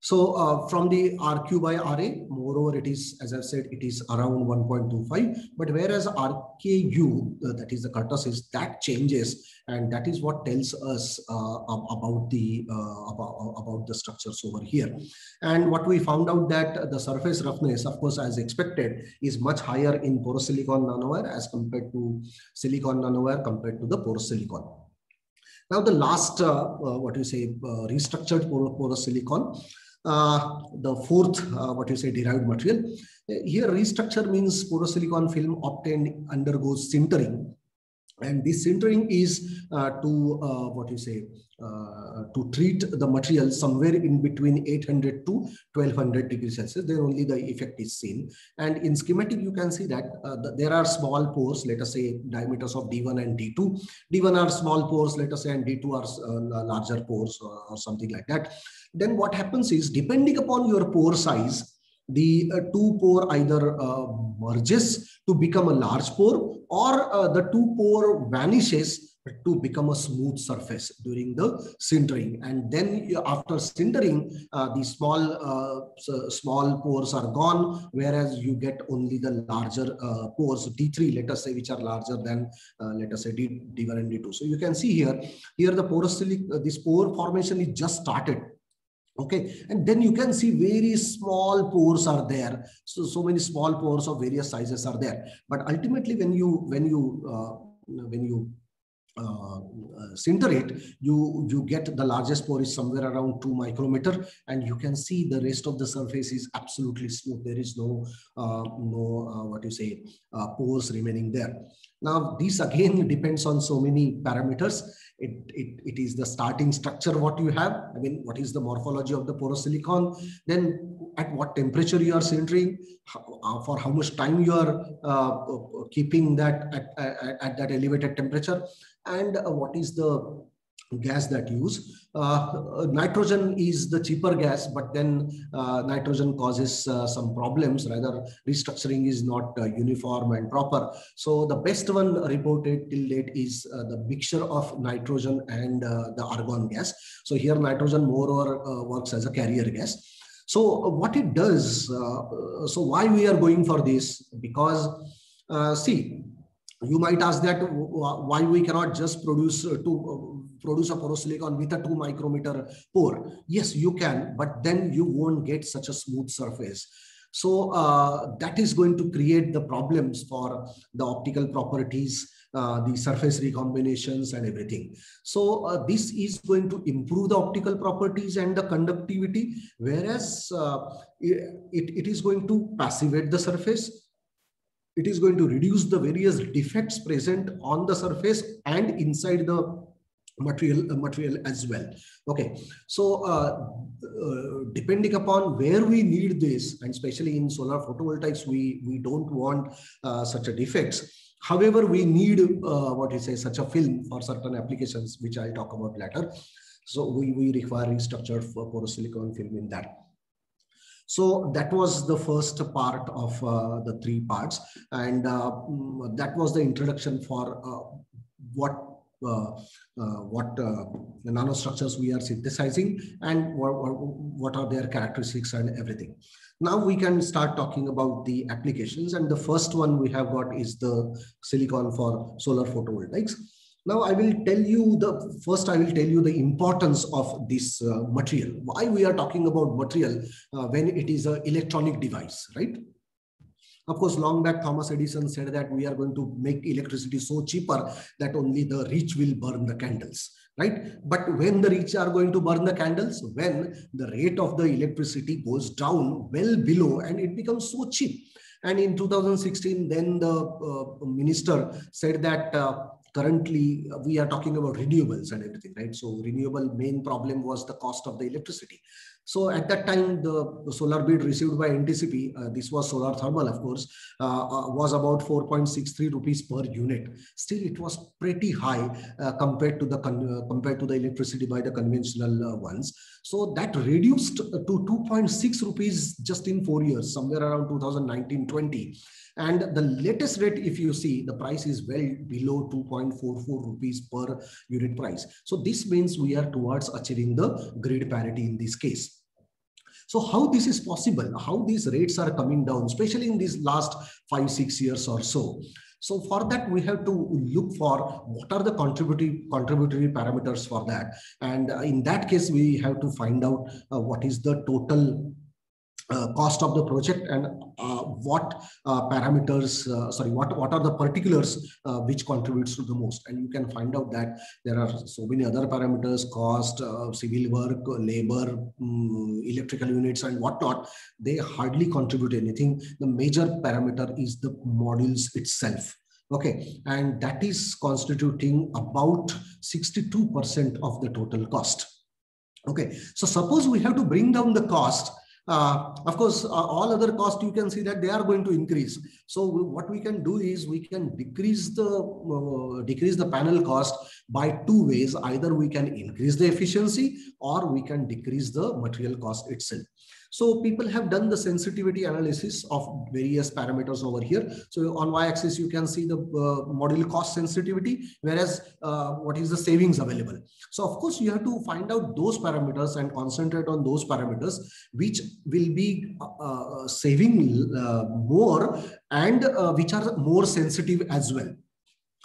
So uh, from the RQ by RA, moreover, it is, as I've said, it is around 1.25. But whereas RKU, uh, that is the kurtosis, that changes. And that is what tells us uh, about, the, uh, about, about the structures over here. And what we found out that the surface roughness, of course, as expected, is much higher in porous silicon nanowire as compared to silicon nanowire compared to the porous silicon. Now the last, uh, uh, what you say, uh, restructured porous silicon, the fourth, uh, what you say, derived material. Here, restructure means porosilicon film obtained undergoes sintering. And this sintering is uh, to, uh, what you say, uh, to treat the material somewhere in between 800 to 1200 degrees Celsius, then only the effect is seen. And in schematic, you can see that uh, the, there are small pores, let us say diameters of D1 and D2. D1 are small pores, let us say, and D2 are larger pores or, or something like that then what happens is depending upon your pore size, the uh, two pore either uh, merges to become a large pore or uh, the two pore vanishes to become a smooth surface during the sintering. And then after sintering uh, the small uh, small pores are gone whereas you get only the larger uh, pores d3 let us say which are larger than uh, let us say D, d1 and d2 so you can see here here the porous uh, this pore formation is just started okay and then you can see very small pores are there so so many small pores of various sizes are there but ultimately when you when you uh, when you uh, uh, it, you you get the largest pore is somewhere around two micrometer, and you can see the rest of the surface is absolutely smooth. There is no uh, no uh, what you say uh, pores remaining there. Now this again depends on so many parameters. It, it, it is the starting structure what you have. I mean, what is the morphology of the porous silicon? Then at what temperature you are sintering, uh, for how much time you are uh, keeping that at, at, at, that elevated temperature, and uh, what is the gas that use. Uh, nitrogen is the cheaper gas, but then uh, nitrogen causes uh, some problems. Rather, restructuring is not uh, uniform and proper. So the best one reported till date is uh, the mixture of nitrogen and uh, the argon gas. So here nitrogen moreover works as a carrier gas. So what it does, so why we are going for this? Because see, you might ask that why we cannot just produce uh, produce a porosilicon with a 2 micrometer pore. Yes you can but then you won't get such a smooth surface. So uh, that is going to create the problems for the optical properties uh, the surface recombinations and everything. So uh, this is going to improve the optical properties and the conductivity, whereas uh, it, it is going to passivate the surface. It is going to reduce the various defects present on the surface and inside the material uh, material as well. Okay. So uh, uh, depending upon where we need this and especially in solar photovoltaics we we don't want uh, such a defects. However we need uh, what you say such a film for certain applications which i'll talk about later. So we we require restructured porosilicon film in that. So that was the first part of uh, the three parts. And mm, that was the introduction for what what uh, nanostructures we are synthesizing and what, what, what are their characteristics and everything. Now we can start talking about the applications. And the first one we have got is the silicon for solar photovoltaics. Now I will tell you the first I will tell you the importance of this uh, material. Why we are talking about material uh, when it is an electronic device, right? Of course, long back Thomas Edison said that we are going to make electricity so cheaper that only the rich will burn the candles, right? But when the rich are going to burn the candles, when the rate of the electricity goes down well below and it becomes so cheap. And in 2016, then the uh, minister said that uh, currently uh, we are talking about renewables and everything, right? So renewable main problem was the cost of the electricity. So at that time, the, solar bid received by NTPC, uh, this was solar thermal, of course, uh, uh, was about 4.63 rupees per unit. Still, it was pretty high uh, compared to the uh, compared to the electricity by the conventional ones. So that reduced to 2.6 rupees just in four years, somewhere around 2019-20. And the latest rate, if you see, the price is well below 2.44 rupees per unit price. So this means we are towards achieving the grid parity in this case. So how this is possible, how these rates are coming down, especially in these last five, six years or so. So for that, we have to look for what are the contributory contributory parameters for that. And in that case, we have to find out uh, what is the total uh, cost of the project and uh, what uh, parameters, uh, sorry, what, what are the particulars uh, which contributes to the most. And you can find out that there are so many other parameters, cost, civil work, labor, um, electrical units and whatnot. They hardly contribute anything. The major parameter is the modules itself. Okay, and that is constituting about 62% of the total cost. Okay, so suppose we have to bring down the cost uh, of course, uh, all other costs, you can see that they are going to increase. So what we can do is we can decrease the uh, decrease the panel cost by two ways. Either we can increase the efficiency or we can decrease the material cost itself. So people have done the sensitivity analysis of various parameters over here. So on y-axis, you can see the uh, module cost sensitivity, whereas uh, what is the savings available. So of course, you have to find out those parameters and concentrate on those parameters, which will be uh, uh saving uh, more and uh, which are more sensitive as well.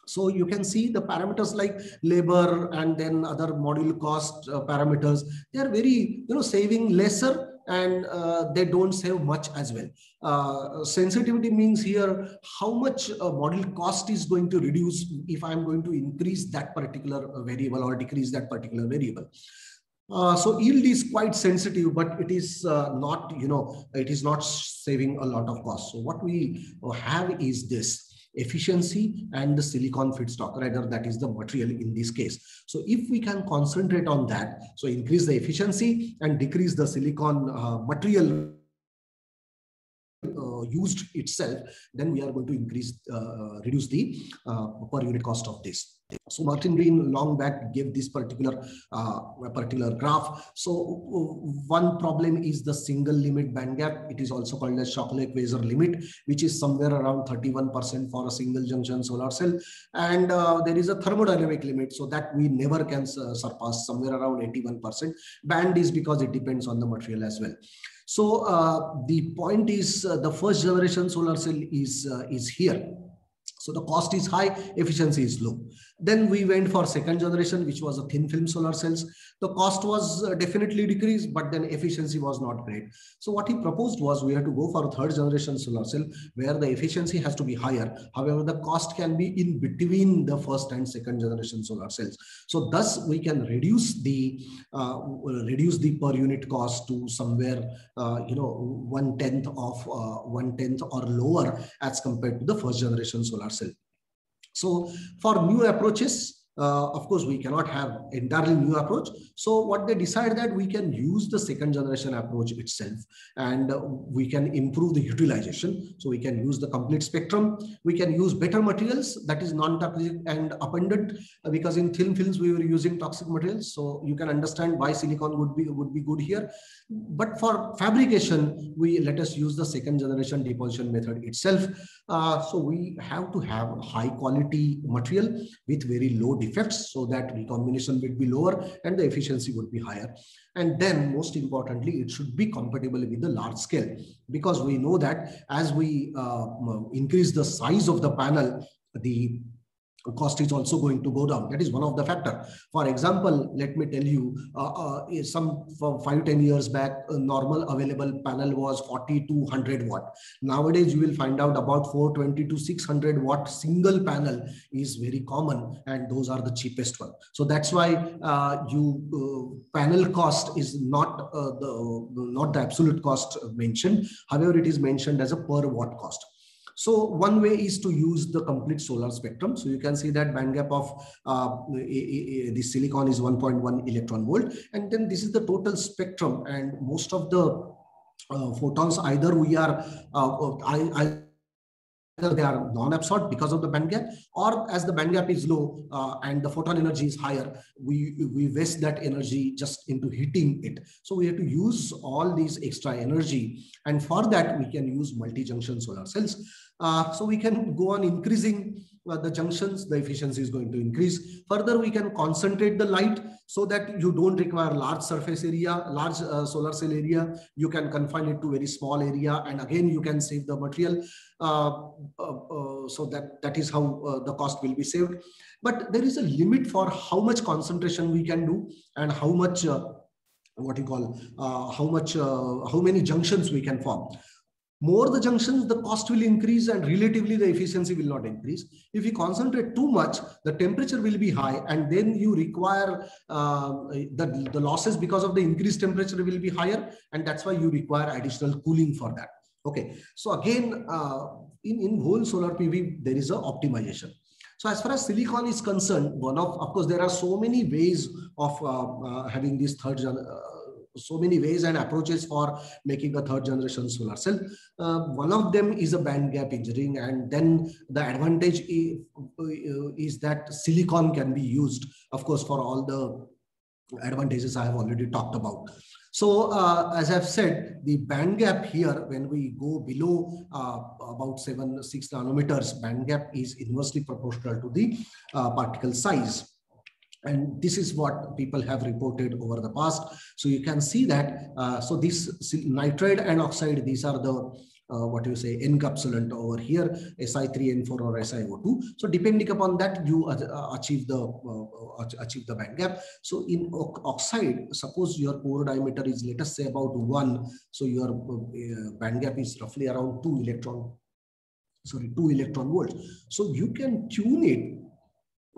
So you can see the parameters like labor and then other module cost uh, parameters, they are very, you know, saving lesser and uh, they don't save much as well. Uh, sensitivity means here how much uh, module cost is going to reduce if I'm going to increase that particular variable or decrease that particular variable. Uh, so yield is quite sensitive, but it is uh, not, you know, it is not saving a lot of cost. So what we have is this efficiency and the silicon feedstock, rather that is the material in this case. So if we can concentrate on that, so increase the efficiency and decrease the silicon uh, material uh, used itself, then we are going to increase, uh, reduce the uh, per unit cost of this. So Martin Green long back gave this particular uh, particular graph. So one problem is the single limit band gap. It is also called as Shockley-Queisser limit, which is somewhere around 31% for a single junction solar cell. And uh, there is a thermodynamic limit, so that we never can uh, surpass somewhere around 81%. Band is because it depends on the material as well. So uh, the point is uh, the first generation solar cell is, uh, is here. So the cost is high, efficiency is low. Then we went for second generation, which was a thin film solar cells. The cost was uh, definitely decreased, but then efficiency was not great. So what he proposed was we have to go for third generation solar cell where the efficiency has to be higher. However, the cost can be in between the first and second generation solar cells. So thus we can reduce the uh, reduce the per unit cost to somewhere uh, you know one tenth of uh, one tenth or lower as compared to the first generation solar cell. So for new approaches, uh, of course, we cannot have entirely new approach. So what they decide that we can use the second generation approach itself and uh, we can improve the utilization. So we can use the complete spectrum. We can use better materials that is non-toxic and abundant uh, because in thin films we were using toxic materials. So you can understand why silicon would be would be good here. But for fabrication, we let us use the second generation deposition method itself. Uh, so we have to have high quality material with very low defects so that recombination will be lower and the efficiency would be higher. And then most importantly, it should be compatible with the large scale because we know that as we uh, increase the size of the panel, the cost is also going to go down. That is one of the factor. For example, let me tell you, uh, uh, some five ten years back, normal available panel was 40 to 100 watt. Nowadays, you will find out about 420 to 600 watt single panel is very common, and those are the cheapest one. So that's why uh, you uh, panel cost is not uh, the not the absolute cost mentioned. However, it is mentioned as a per watt cost. So one way is to use the complete solar spectrum. So you can see that band gap of uh, the silicon is 1.1 electron volt. And then this is the total spectrum. And most of the uh, photons, either we are, uh, I, I they are non-absorbed because of the band gap or as the band gap is low uh, and the photon energy is higher we we waste that energy just into heating it. So we have to use all these extra energy and for that we can use multi-junction solar cells. Uh, so we can go on increasing the junctions, the efficiency is going to increase. Further, we can concentrate the light so that you don't require large surface area, large uh, solar cell area. You can confine it to very small area. And again, you can save the material. Uh, uh, uh so that, that is how the cost will be saved. But there is a limit for how much concentration we can do and how much what you call uh, how much uh, how many junctions we can form more the junctions, the cost will increase and relatively the efficiency will not increase. If you concentrate too much, the temperature will be high and then you require uh, the, the losses because of the increased temperature will be higher and that's why you require additional cooling for that. Okay, so again, uh, in, in whole solar PV, there is a optimization. So as far as silicon is concerned, one of, of course, there are so many ways of uh, uh having this third uh, so many ways and approaches for making a third generation solar cell. Uh, one of them is a band gap engineering and then the advantage is, that silicon can be used, of course, for all the advantages I have already talked about. So uh, as I've said, the band gap here, when we go below uh, about seven, six nanometers, band gap is inversely proportional to the uh, particle size. And this is what people have reported over the past. So you can see that, uh, so this nitride and oxide, these are the uh, what you say, encapsulant over here, Si3N4 or SiO2. So depending upon that, you uh, achieve the uh, achieve the band gap. So in oxide, suppose your pore diameter is let us say about one, so your uh, band gap is roughly around two electron, sorry, two electron volts. So you can tune it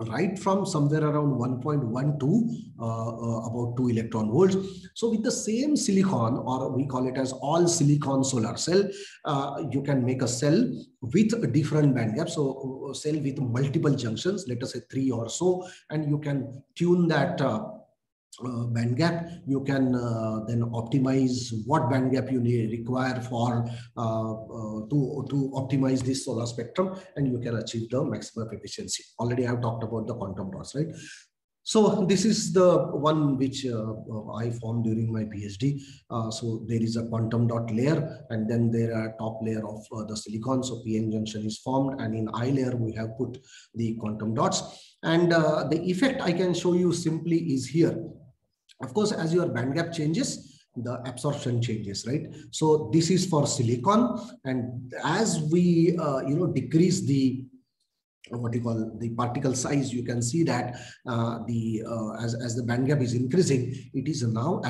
right from somewhere around 1.1 to uh, uh, about 2 electron volts. So with the same silicon or we call it as all silicon solar cell, uh, you can make a cell with a different band gap. So uh, cell with multiple junctions, let us say three or so, and you can tune that uh, uh, band gap you can uh, then optimize what band gap you need require for uh, uh, to to optimize this solar spectrum and you can achieve the maximum efficiency already i have talked about the quantum dots right so this is the one which uh, I formed during my PhD. Uh, so there is a quantum dot layer and then there are top layer of uh, the silicon. So PN junction is formed and in I layer we have put the quantum dots. And uh, the effect I can show you simply is here. Of course, as your band gap changes, the absorption changes, right? So this is for silicon. And as we, uh, you know, decrease the what you call the particle size, you can see that uh, the uh, as, as the band gap is increasing, it is now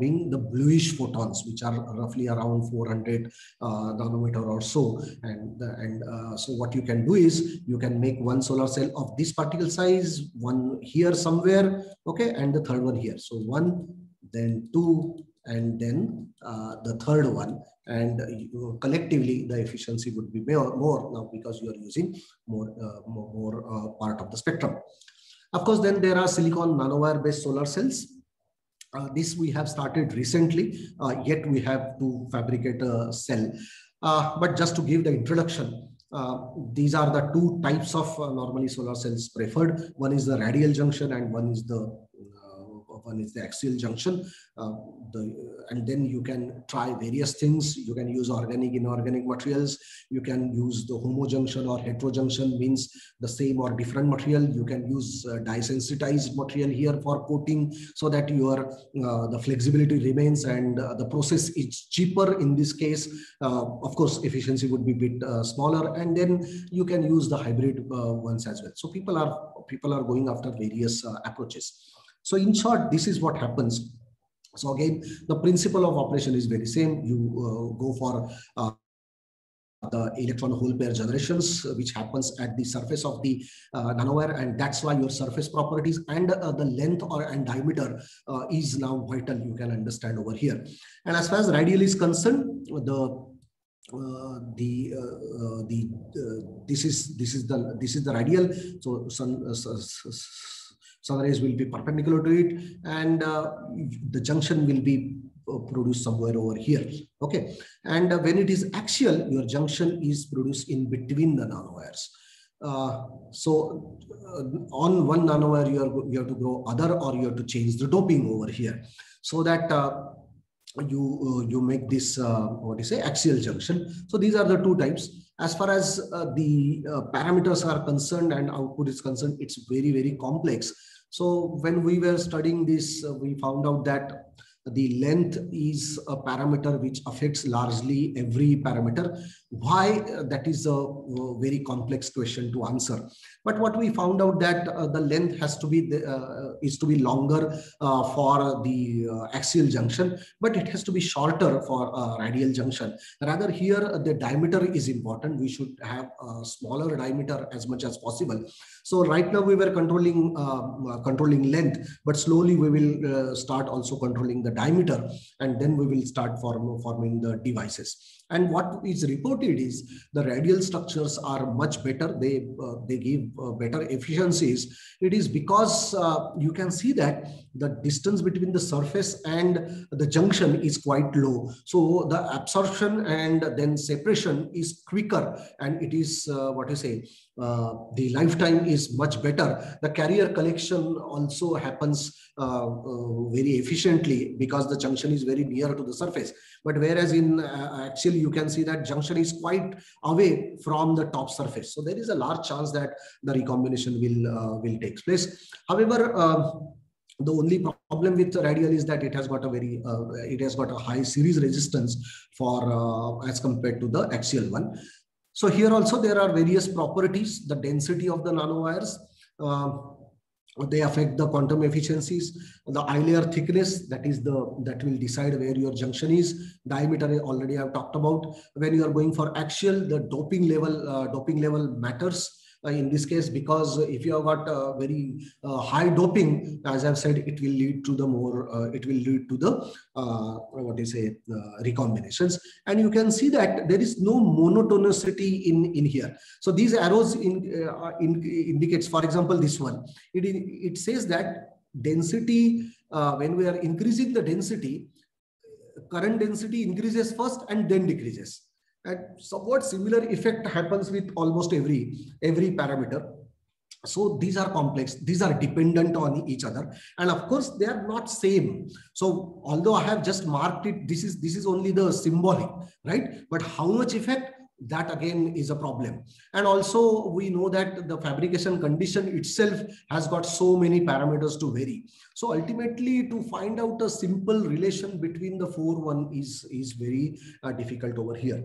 being the bluish photons, which are roughly around 400 uh, nanometer or so. And, and uh, so what you can do is you can make one solar cell of this particle size, one here somewhere, okay, and the third one here. So one, then two, and then uh, the third one and you, collectively the efficiency would be more, more now because you are using more uh, more, uh, part of the spectrum. Of course then there are silicon nanowire based solar cells. Uh, this we have started recently. Uh, yet we have to fabricate a cell. Uh, but just to give the introduction these are the two types of normally solar cells preferred. One is the radial junction and one is the one is the axial junction uh, the, and then you can try various things. You can use organic inorganic materials. You can use the homojunction or heterojunction means the same or different material. You can use uh, dye sensitized material here for coating so that your uh, the flexibility remains and uh, the process is cheaper in this case. Uh, of course efficiency would be a bit uh, smaller. And then you can use the hybrid ones as well. So people are people are going after various approaches so in short, this is what happens. So again, the principle of operation is very same. You uh, go for uh, the electron hole pair generations, uh, which happens at the surface of the uh, nanowire. And that's why your surface properties and uh, the length or and diameter uh, is now vital. You can understand over here. And as far as radial is concerned, the uh, the uh, the this is this is the this is the radial so sun sun rays will be perpendicular to it and uh, the junction will be uh, produced somewhere over here okay? And uh, when it is axial your junction is produced in between the nanowires. Uh, so uh, on one nanowire you, are, you have to grow other or you have to change the doping over here so that uh, you you make this what you say axial junction. So these are the two types. As far as the parameters are concerned and output is concerned it's very very complex so when we were studying this, uh, we found out that the length is a parameter which affects largely every parameter. Why? Uh, that is a, a, very complex question to answer. But what we found out that uh, the length has to be the, uh, is to be longer uh, for the uh, axial junction, but it has to be shorter for radial junction. Rather here, the diameter is important. We should have a smaller diameter as much as possible. So right now we were controlling uh, uh, controlling length, but slowly we will uh, start also controlling the diameter, and then we will start form, forming the devices. And what is reported is the radial structures are much better. They, uh, they give uh, better efficiencies. It is because uh, you can see that the distance between the surface and the junction is quite low. So the absorption and then separation is quicker and it is uh, what you say, uh, the lifetime is much better. The carrier collection also happens uh, very efficiently because the junction is very near to the surface. But whereas in uh, actually you can see that junction is quite away from the top surface. So there is a large chance that the recombination will, will take place. However, um, the only problem with radial is that it has got a very uh, it has got a high series resistance for uh, as compared to the axial one so here also there are various properties the density of the nanowires uh, they affect the quantum efficiencies the I layer thickness that is the that will decide where your junction is. Diameter already i've talked about. When you are going for axial the doping level uh, doping level matters Uh, in this case because if you have got a very uh, high doping as i've said it will lead to the more uh, it will lead to the uh, what do you say recombinations. And you can see that there is no monotonicity in in here. So these arrows in, in indicates for example this one. It it says that density when we are increasing the density current density increases first and then decreases and somewhat similar effect happens with almost every every parameter. So these are complex these are dependent on each other. And of course they are not same. So although i have just marked it this is this is only the symbolic right? But how much effect? That again is a problem. And also we know that the fabrication condition itself has got so many parameters to vary. So ultimately to find out a simple relation between the four one is is very uh, difficult over here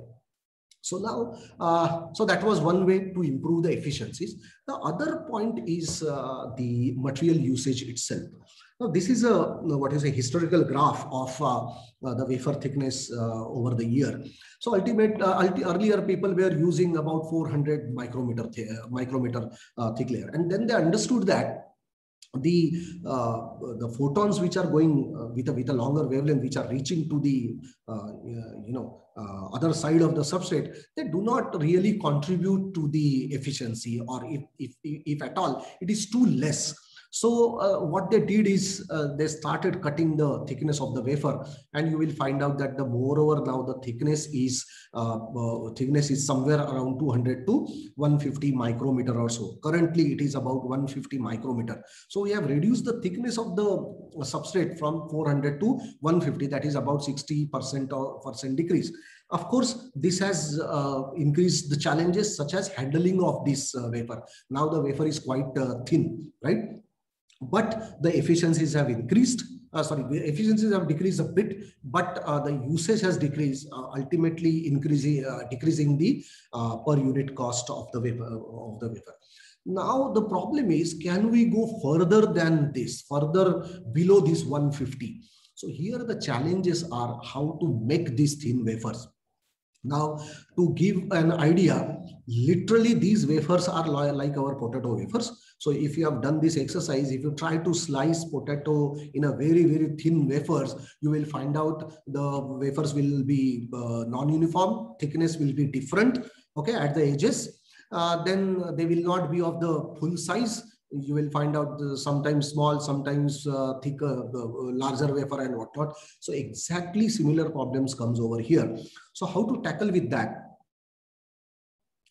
So now, uh, so that was one way to improve the efficiencies. The other point is uh, the material usage itself. Now, this is a what is a historical graph of uh, uh the wafer thickness uh, over the year. So, ultimate uh, ulti earlier people were using about 400 micrometer th micrometer thick layer, and then they understood that the uh, the photons which are going uh, with a with a longer wavelength which are reaching to the uh, you know uh, other side of the substrate they do not really contribute to the efficiency or if if if at all it is too less so uh, what they did is uh, they started cutting the thickness of the wafer and you will find out that the moreover now the thickness is uh, uh thickness is somewhere around 200 to 150 micrometer or so. Currently it is about 150 micrometer. So we have reduced the thickness of the substrate from 400 to 150 that is about 60 percent or percent decrease. Of course, this has uh, increased the challenges such as handling of this uh, wafer. Now the wafer is quite uh, thin, right? But the efficiencies have increased. Uh, sorry, efficiencies have decreased a bit, but uh, the usage has decreased, uh, ultimately increasing uh, decreasing the uh, per unit cost of the wafer of the wafer. Now the problem is, can we go further than this, further below this 150? So here the challenges are how to make these thin wafers. Now, to give an idea, literally these wafers are like our potato wafers. So if you have done this exercise, if you try to slice potato in a very, very thin wafers, you will find out the wafers will be uh, non-uniform, thickness will be different, okay, at the edges. Uh, then they will not be of the full size you will find out sometimes small, sometimes uh, thicker, uh, larger wafer and whatnot. So exactly similar problems comes over here. So how to tackle with that?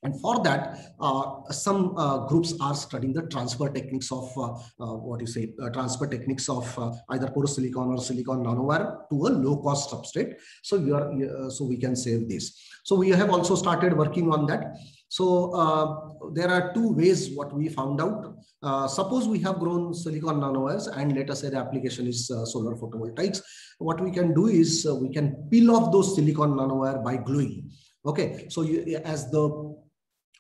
And for that, uh, some uh, groups are studying the transfer techniques of uh, uh what you say, uh, transfer techniques of uh, either porous silicon or silicon nanowire to a low cost substrate. So we are, so we can save this. So we have also started working on that. So there are two ways what we found out. Suppose we have grown silicon nanowires and let us say the application is solar photovoltaics. What we can do is we can peel off those silicon nanowire by gluing. Okay, so you, as the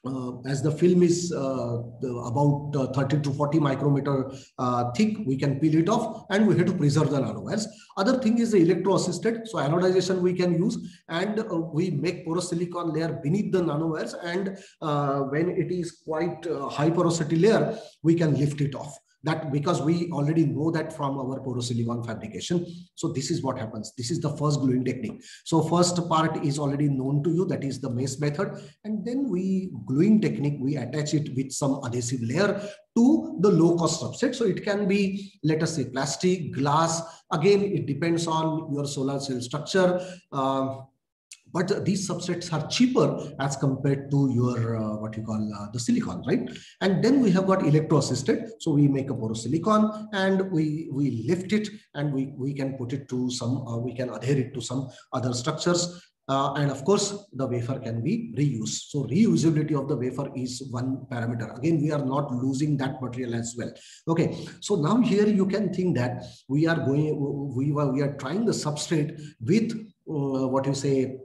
uh, as the film is uh, the, about uh, 30 to 40 micrometer uh, thick, we can peel it off and we have to preserve the nanowires. Other thing is the electro-assisted. So anodization we can use and uh, we make porous silicon layer beneath the nanowires and uh, when it is quite high porosity layer, we can lift it off that because we already know that from our porosilicon fabrication. So this is what happens. This is the first gluing technique. So first part is already known to you, that is the MACE method. And then we gluing technique, we attach it with some adhesive layer to the low cost substrate. So it can be, let us say plastic, glass. Again, it depends on your solar cell structure. Uh, but these substrates are cheaper as compared to your uh, what you call uh, the silicon right and then we have got electro assisted so we make a porosilicon and we we lift it and we we can put it to some uh, we can adhere it to some other structures uh, and of course, the wafer can be reused. So reusability of the wafer is one parameter. Again, we are not losing that material as well. Okay, so now here you can think that we are going, we, are we are trying the substrate with uh, what you say,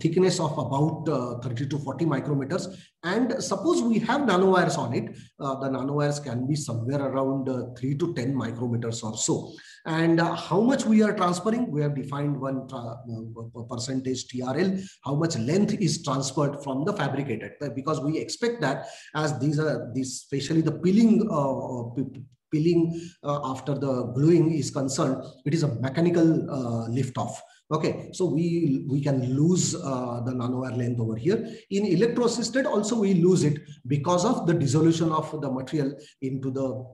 thickness of about uh, 30 to 40 micrometers. And suppose we have nanowires on it uh, the nanowires can be somewhere around uh, 3 to 10 micrometers or so. And uh, how much we are transferring? We have defined one uh, percentage trl how much length is transferred from the fabricated? Because we expect that as these are these especially the peeling peeling after the gluing is concerned it is a mechanical lift off Okay, so we, we can lose uh, the nanowire length over here. In electro-assisted also we lose it because of the dissolution of the material into the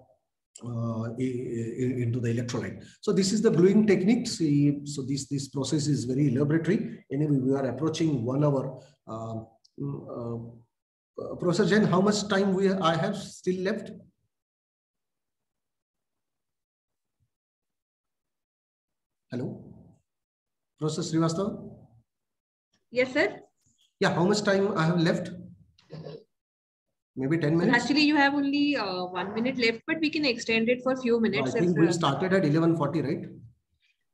uh, into the electrolyte. So this is the gluing technique. See, so this, this process is very laboratory. Anyway, we are approaching one hour. Uh, uh, Professor Jain, how much time we I have still left? Hello? Professor Srivastav? Yes, sir. Yeah, how much time I have left? Maybe 10 minutes? Actually, you have only uh, one minute left, but we can extend it for a few minutes. I think we started at 11.40, right?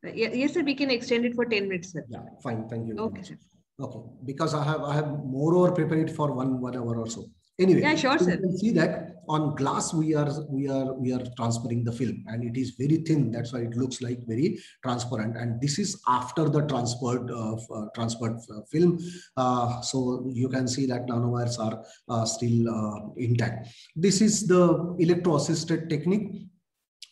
Uh, yes, sir. We can extend it for 10 minutes, sir. Yeah, fine. Thank you. Okay, sir. Okay, because I have I have moreover prepared it for one one hour or so. Anyway, yeah, sure, so sir. you can see that on glass we are we are we are transferring the film, and it is very thin. That's why it looks like very transparent. And this is after the transferred uh, uh, transferred uh, film. Uh, so you can see that nanowires are uh, still uh, intact. This is the electro-assisted technique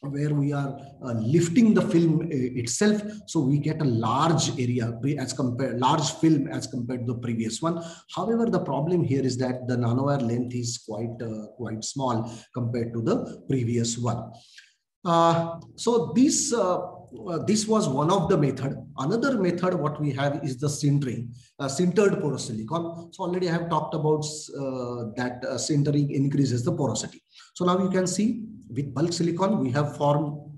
where we are uh, lifting the film uh, itself. So we get a large area as compared large film as compared to the previous one. However the problem here is that the nanowire length is quite uh, quite small compared to the previous one. Uh, so this uh, uh, this was one of the method. Another method what we have is the sintering sintered porous silicon so already i have talked about that sintering increases the porosity so now you can see with bulk silicon, we have formed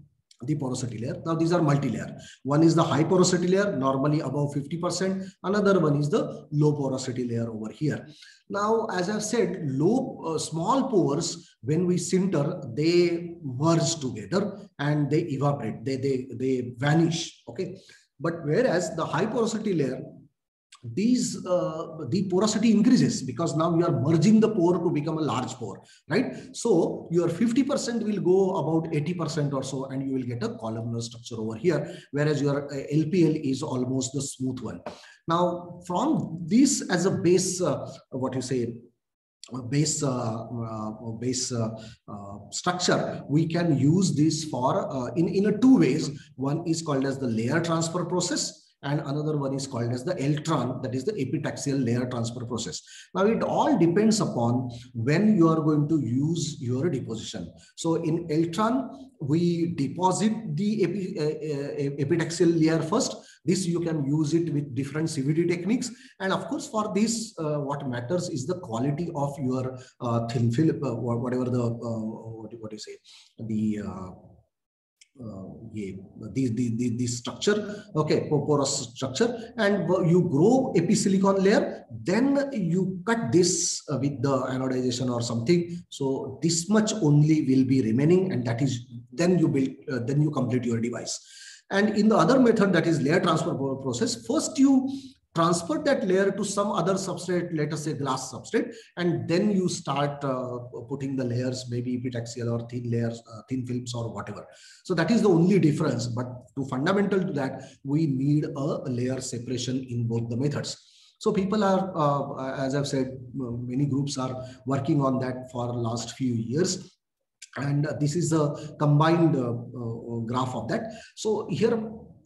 the porosity layer. Now these are multi-layer. One is the high porosity layer, normally above 50%. Another one is the low porosity layer over here. Now, as I've said, low, uh, small pores, when we sinter, they merge together and they evaporate, they, they, they vanish, okay? But whereas the high porosity layer, these uh, the porosity increases because now you are merging the pore to become a large pore right? So your 50% will go about 80% or so and you will get a columnar structure over here whereas your uh, lpl is almost the smooth one. Now from this as a base uh, what you say base uh, uh, base uh, uh, structure we can use this for uh, in in a two ways. One is called as the layer transfer process and another one is called as the ELTRAN, that is the epitaxial layer transfer process. Now, it all depends upon when you are going to use your deposition. So in ELTRAN, we deposit the epi, uh, uh, epitaxial layer first. This you can use it with different CVD techniques. And of course, for this, uh, what matters is the quality of your uh, thin film, uh, whatever the, uh, what, what do you say, the uh, this, this, this structure, okay, porous structure, and you grow episilicon layer, then you cut this uh, with the anodization or something. So this much only will be remaining, and that is then you build, uh, then you complete your device. And in the other method, that is layer transfer process, first you transfer that layer to some other substrate, let us say glass substrate, and then you start uh, putting the layers, maybe epitaxial or thin layers, uh, thin films or whatever. So that is the only difference. But to fundamental to that, we need a layer separation in both the methods. So people are, uh, as I've said, many groups are working on that for last few years. And this is a combined uh, uh, graph of that. So here,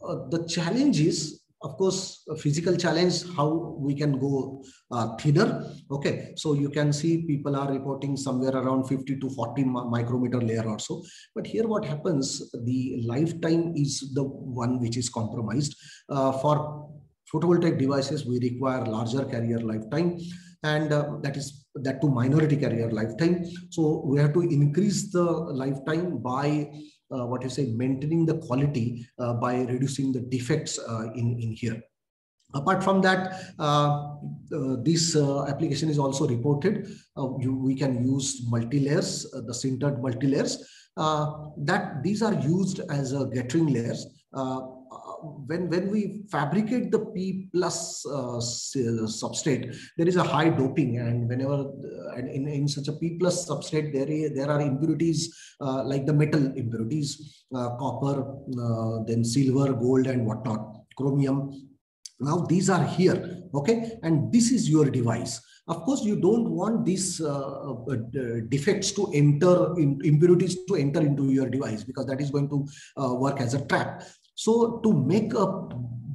uh, the challenge is of course physical challenge how we can go uh, thinner. Okay so you can see people are reporting somewhere around 50 to 40 micrometer layer or so. But here what happens the lifetime is the one which is compromised. Uh, for photovoltaic devices we require larger carrier lifetime and uh, that is that to minority carrier lifetime. So we have to increase the lifetime by what you say, maintaining the quality uh, by reducing the defects uh, in, in here. Apart from that, uh, uh, this uh, application is also reported. You, we can use multi-layers, the sintered multi-layers. that these are used as a Gettering layers when when we fabricate the P plus uh, substrate, there is a high doping, and whenever and in, in such a P plus substrate, there is, there are impurities uh, like the metal impurities, uh, copper, uh, then silver, gold, and whatnot, chromium. Now these are here, okay, and this is your device. Of course, you don't want these uh, uh, defects to enter, impurities to enter into your device because that is going to uh, work as a trap. So to make a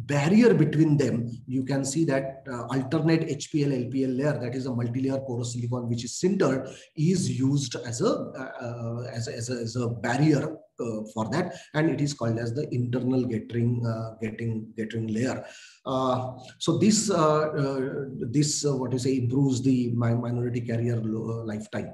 barrier between them, you can see that uh, alternate HPL LPL layer, that is a multi-layer porous silicon which is sintered, is used as a uh, uh, as, a, as, a, as a barrier uh, for that, and it is called as the internal Gettering uh, Gettering layer. Uh, so this this what you say improves the minority carrier lifetime.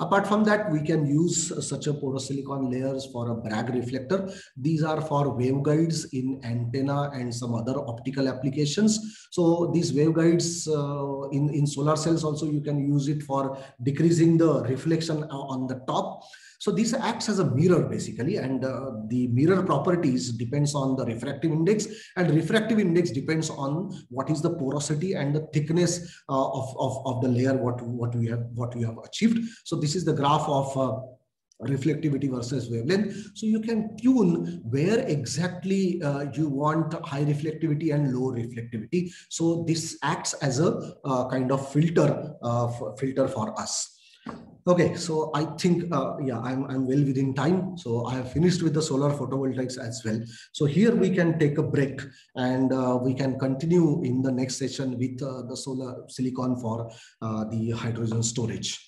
Apart from that, we can use such a porosilicon layers for a Bragg reflector. These are for waveguides in antenna and some other optical applications. So these waveguides uh, in, in solar cells also, you can use it for decreasing the reflection on the top. So this acts as a mirror basically, and uh, the mirror properties depends on the refractive index, and refractive index depends on what is the porosity and the thickness uh, of, of, of the layer what, what we have what we have achieved. So this is the graph of uh, reflectivity versus wavelength. So you can tune where exactly uh, you want high reflectivity and low reflectivity. So this acts as a uh, kind of filter uh, filter for us. Okay, so I think, uh, yeah, I'm, I'm well within time. So I have finished with the solar photovoltaics as well. So here we can take a break and uh, we can continue in the next session with uh, the solar silicon for the hydrogen storage.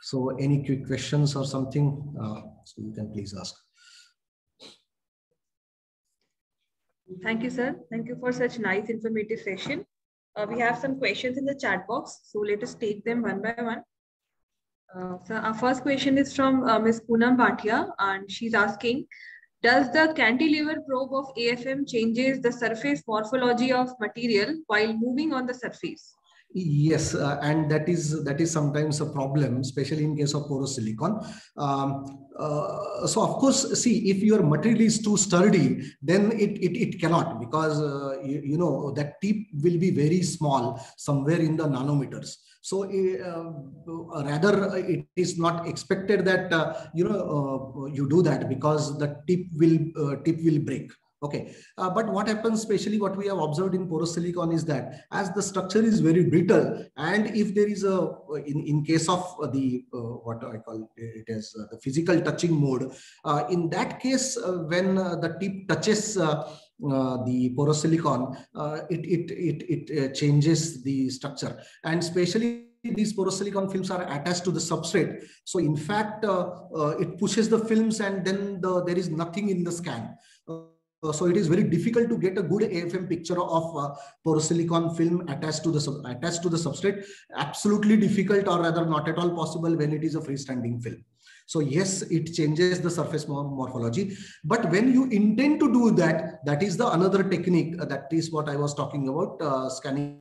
So any quick questions or something, uh, so you can please ask. Thank you, sir. Thank you for such nice informative session. Uh, we have some questions in the chat box, so let us take them one by one. Uh, so our first question is from uh, Ms. Poonam Bhatia, and she's asking, does the cantilever probe of AFM changes the surface morphology of material while moving on the surface? Yes, uh, and that is that is sometimes a problem, especially in case of porous silicon. Um, uh, so of course, see if your material is too sturdy, then it it, it cannot because uh, you, you, know that tip will be very small, somewhere in the nanometers. So uh, rather, it is not expected that uh, you know uh, you do that because the tip will tip will break. Okay, uh, but what happens, especially what we have observed in porous silicon is that as the structure is very brittle, and if there is a, in, in case of the, uh, what I call it as uh, the physical touching mode, uh, in that case, uh, when uh, the tip touches Uh, the porous silicon, uh, it, it, it, it uh, changes the structure. And especially these porosilicon films are attached to the substrate. So in fact, it pushes the films and then the, there is nothing in the scan. Uh, so it is very difficult to get a good AFM picture of uh, porosilicon film attached to the attached to the substrate. Absolutely difficult, or rather not at all possible when it is a freestanding film. So yes, it changes the surface morphology. But when you intend to do that, that is the another technique. Uh, that is what I was talking about, uh, scanning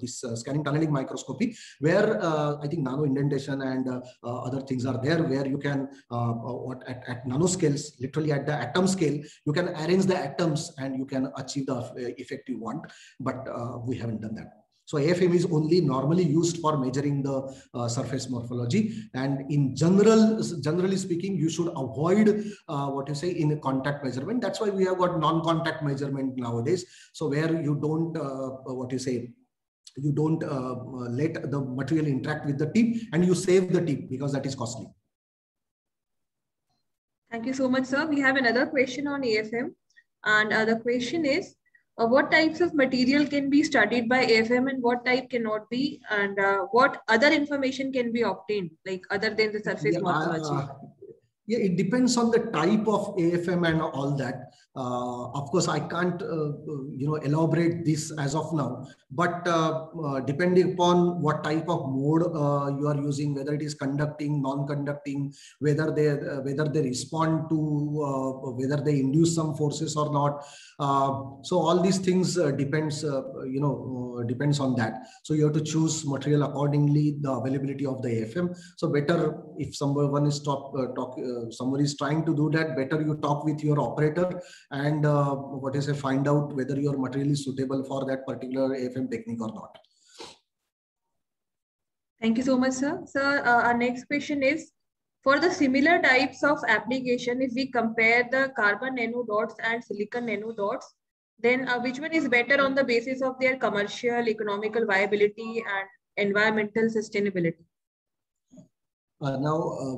this uh, scanning tunneling microscopy where uh, I think nano indentation and uh, uh other things are there where you can uh, uh, what at, at nanoscales literally at the atom scale you can arrange the atoms and you can achieve the effect you want but we haven't done that. So AFM is only normally used for measuring the uh, surface morphology. And in general, generally speaking, you should avoid uh, what you say in a contact measurement. That's why we have got non-contact measurement nowadays. So where you don't, uh, what you say, you don't uh, let the material interact with the tip and you save the tip because that is costly. Thank you so much, sir. We have another question on AFM. And uh, the question is, uh, what types of material can be studied by AFM and what type cannot be? And uh, what other information can be obtained, like other than the surface yeah, morphology? Uh, yeah, it depends on the type of AFM and all that. Uh, of course, I can't, uh, you know, elaborate this as of now, but uh, uh depending upon what type of mode uh, you are using, whether it is conducting, non-conducting, whether they uh, whether they respond to, whether they induce some forces or not. so all these things depends, you know, depends on that. So you have to choose material accordingly, the availability of the AFM. So better if someone is talk, talk someone is trying to do that, better you talk with your operator and uh, what is a find out whether your material is suitable for that particular AFM technique or not. Thank you so much, sir. Sir, uh, our next question is, for the similar types of application, if we compare the carbon nanodots and silicon nanodots, then uh, which one is better on the basis of their commercial, economical viability and environmental sustainability? Uh, now, uh,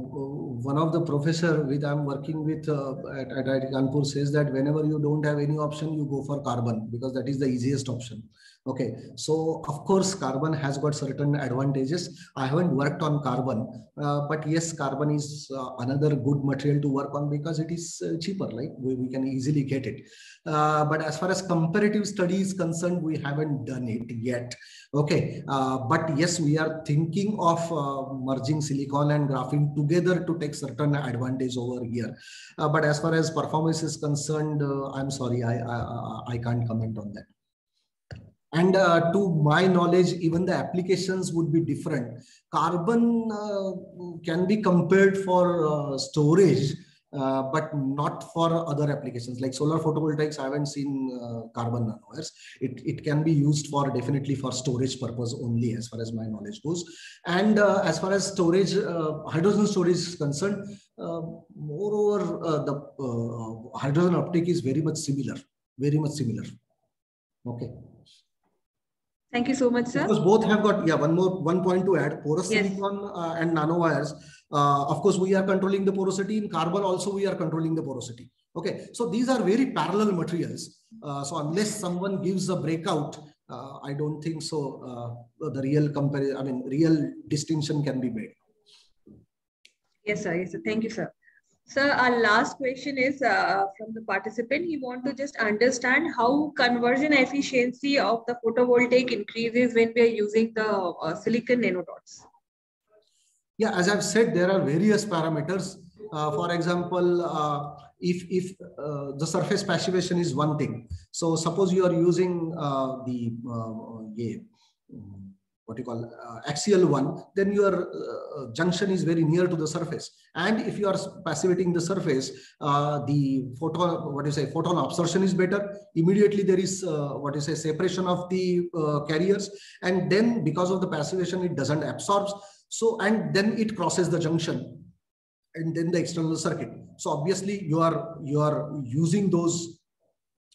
one of the professor with I'm working with uh, at, at Kanpur says that whenever you don't have any option, you go for carbon because that is the easiest option. Okay, so of course, carbon has got certain advantages. I haven't worked on carbon, uh, but yes, carbon is uh, another good material to work on because it is uh, cheaper, like we, we can easily get it. Uh, but as far as comparative studies concerned, we haven't done it yet. Okay, uh, but yes, we are thinking of uh, merging silicon and graphene together to take certain advantage over here. but as far as performance is concerned, I'm sorry, I, I, I can't comment on that. And uh, to my knowledge even the applications would be different carbon uh, can be compared for uh, storage uh, but not for other applications like solar photovoltaics. I haven't seen uh, carbon nanowires. It, it can be used for definitely for storage purpose only as far as my knowledge goes. And uh, as far as storage, hydrogen storage is concerned, moreover, the hydrogen uptake is very much similar, very much similar. Okay. Thank you so much, sir. Because both have got, yeah, one more, one point to add, porous yes. silicon and nanowires uh, of course, we are controlling the porosity. In carbon also, we are controlling the porosity. Okay, so these are very parallel materials. Uh, so unless someone gives a breakout, uh, I don't think so. Uh, the real comparison, I mean, real distinction can be made. Yes, sir. Yes, sir. Thank you, sir. Sir, our last question is uh, from the participant. He want to just understand how conversion efficiency of the photovoltaic increases when we are using the uh, silicon nanodots. Yeah, as I've said, there are various parameters. Uh, for example, uh, if, if uh, the surface passivation is one thing. So suppose you are using uh, the yeah, what you call uh, axial one, then your uh, junction is very near to the surface. And if you are passivating the surface, uh, the photon, what you say, photon absorption is better. Immediately there is uh, what you say, separation of the carriers. And then because of the passivation, it doesn't absorb so, and then it crosses the junction and then the external circuit. So obviously you are, you are using those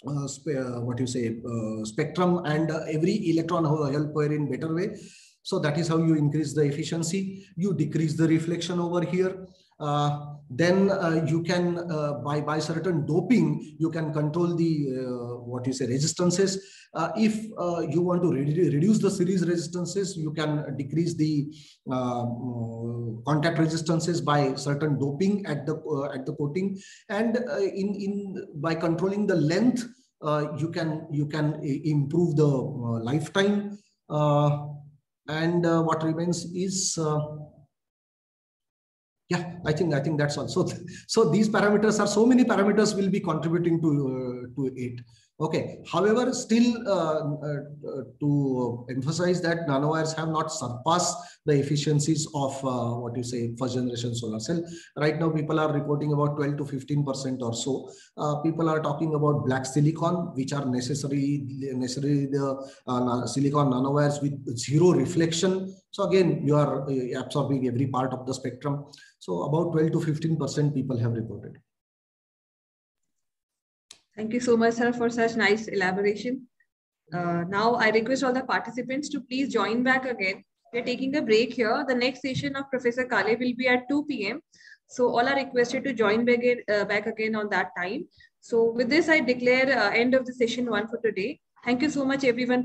uh, uh, what you say uh, spectrum and uh, every electron hole pair in better way. So that is how you increase the efficiency. You decrease the reflection over here uh, then uh, you can uh, by by certain doping you can control the uh, what you say resistances. Uh, if uh, you want to re reduce the series resistances you can decrease the contact resistances by certain doping at the at the coating. And in in by controlling the length you can you can improve the lifetime. And what remains is yeah i think i think that's all. So [LAUGHS] so these parameters are so many parameters will be contributing to uh, to it Okay. However, still uh, uh, to emphasize that nanowires have not surpassed the efficiencies of uh, what you say first generation solar cell. Right now, people are reporting about 12 to 15 percent or so. Uh, people are talking about black silicon, which are necessary necessarily the uh, silicon nanowires with zero reflection. So again, you are uh, absorbing every part of the spectrum. So about 12 to 15 percent people have reported. Thank you so much, sir, for such nice elaboration. Uh, now, I request all the participants to please join back again. We're taking a break here. The next session of Professor Kale will be at 2 p.m. So all are requested to join back, uh, back again on that time. So with this, I declare uh, end of the session one for today. Thank you so much, everyone.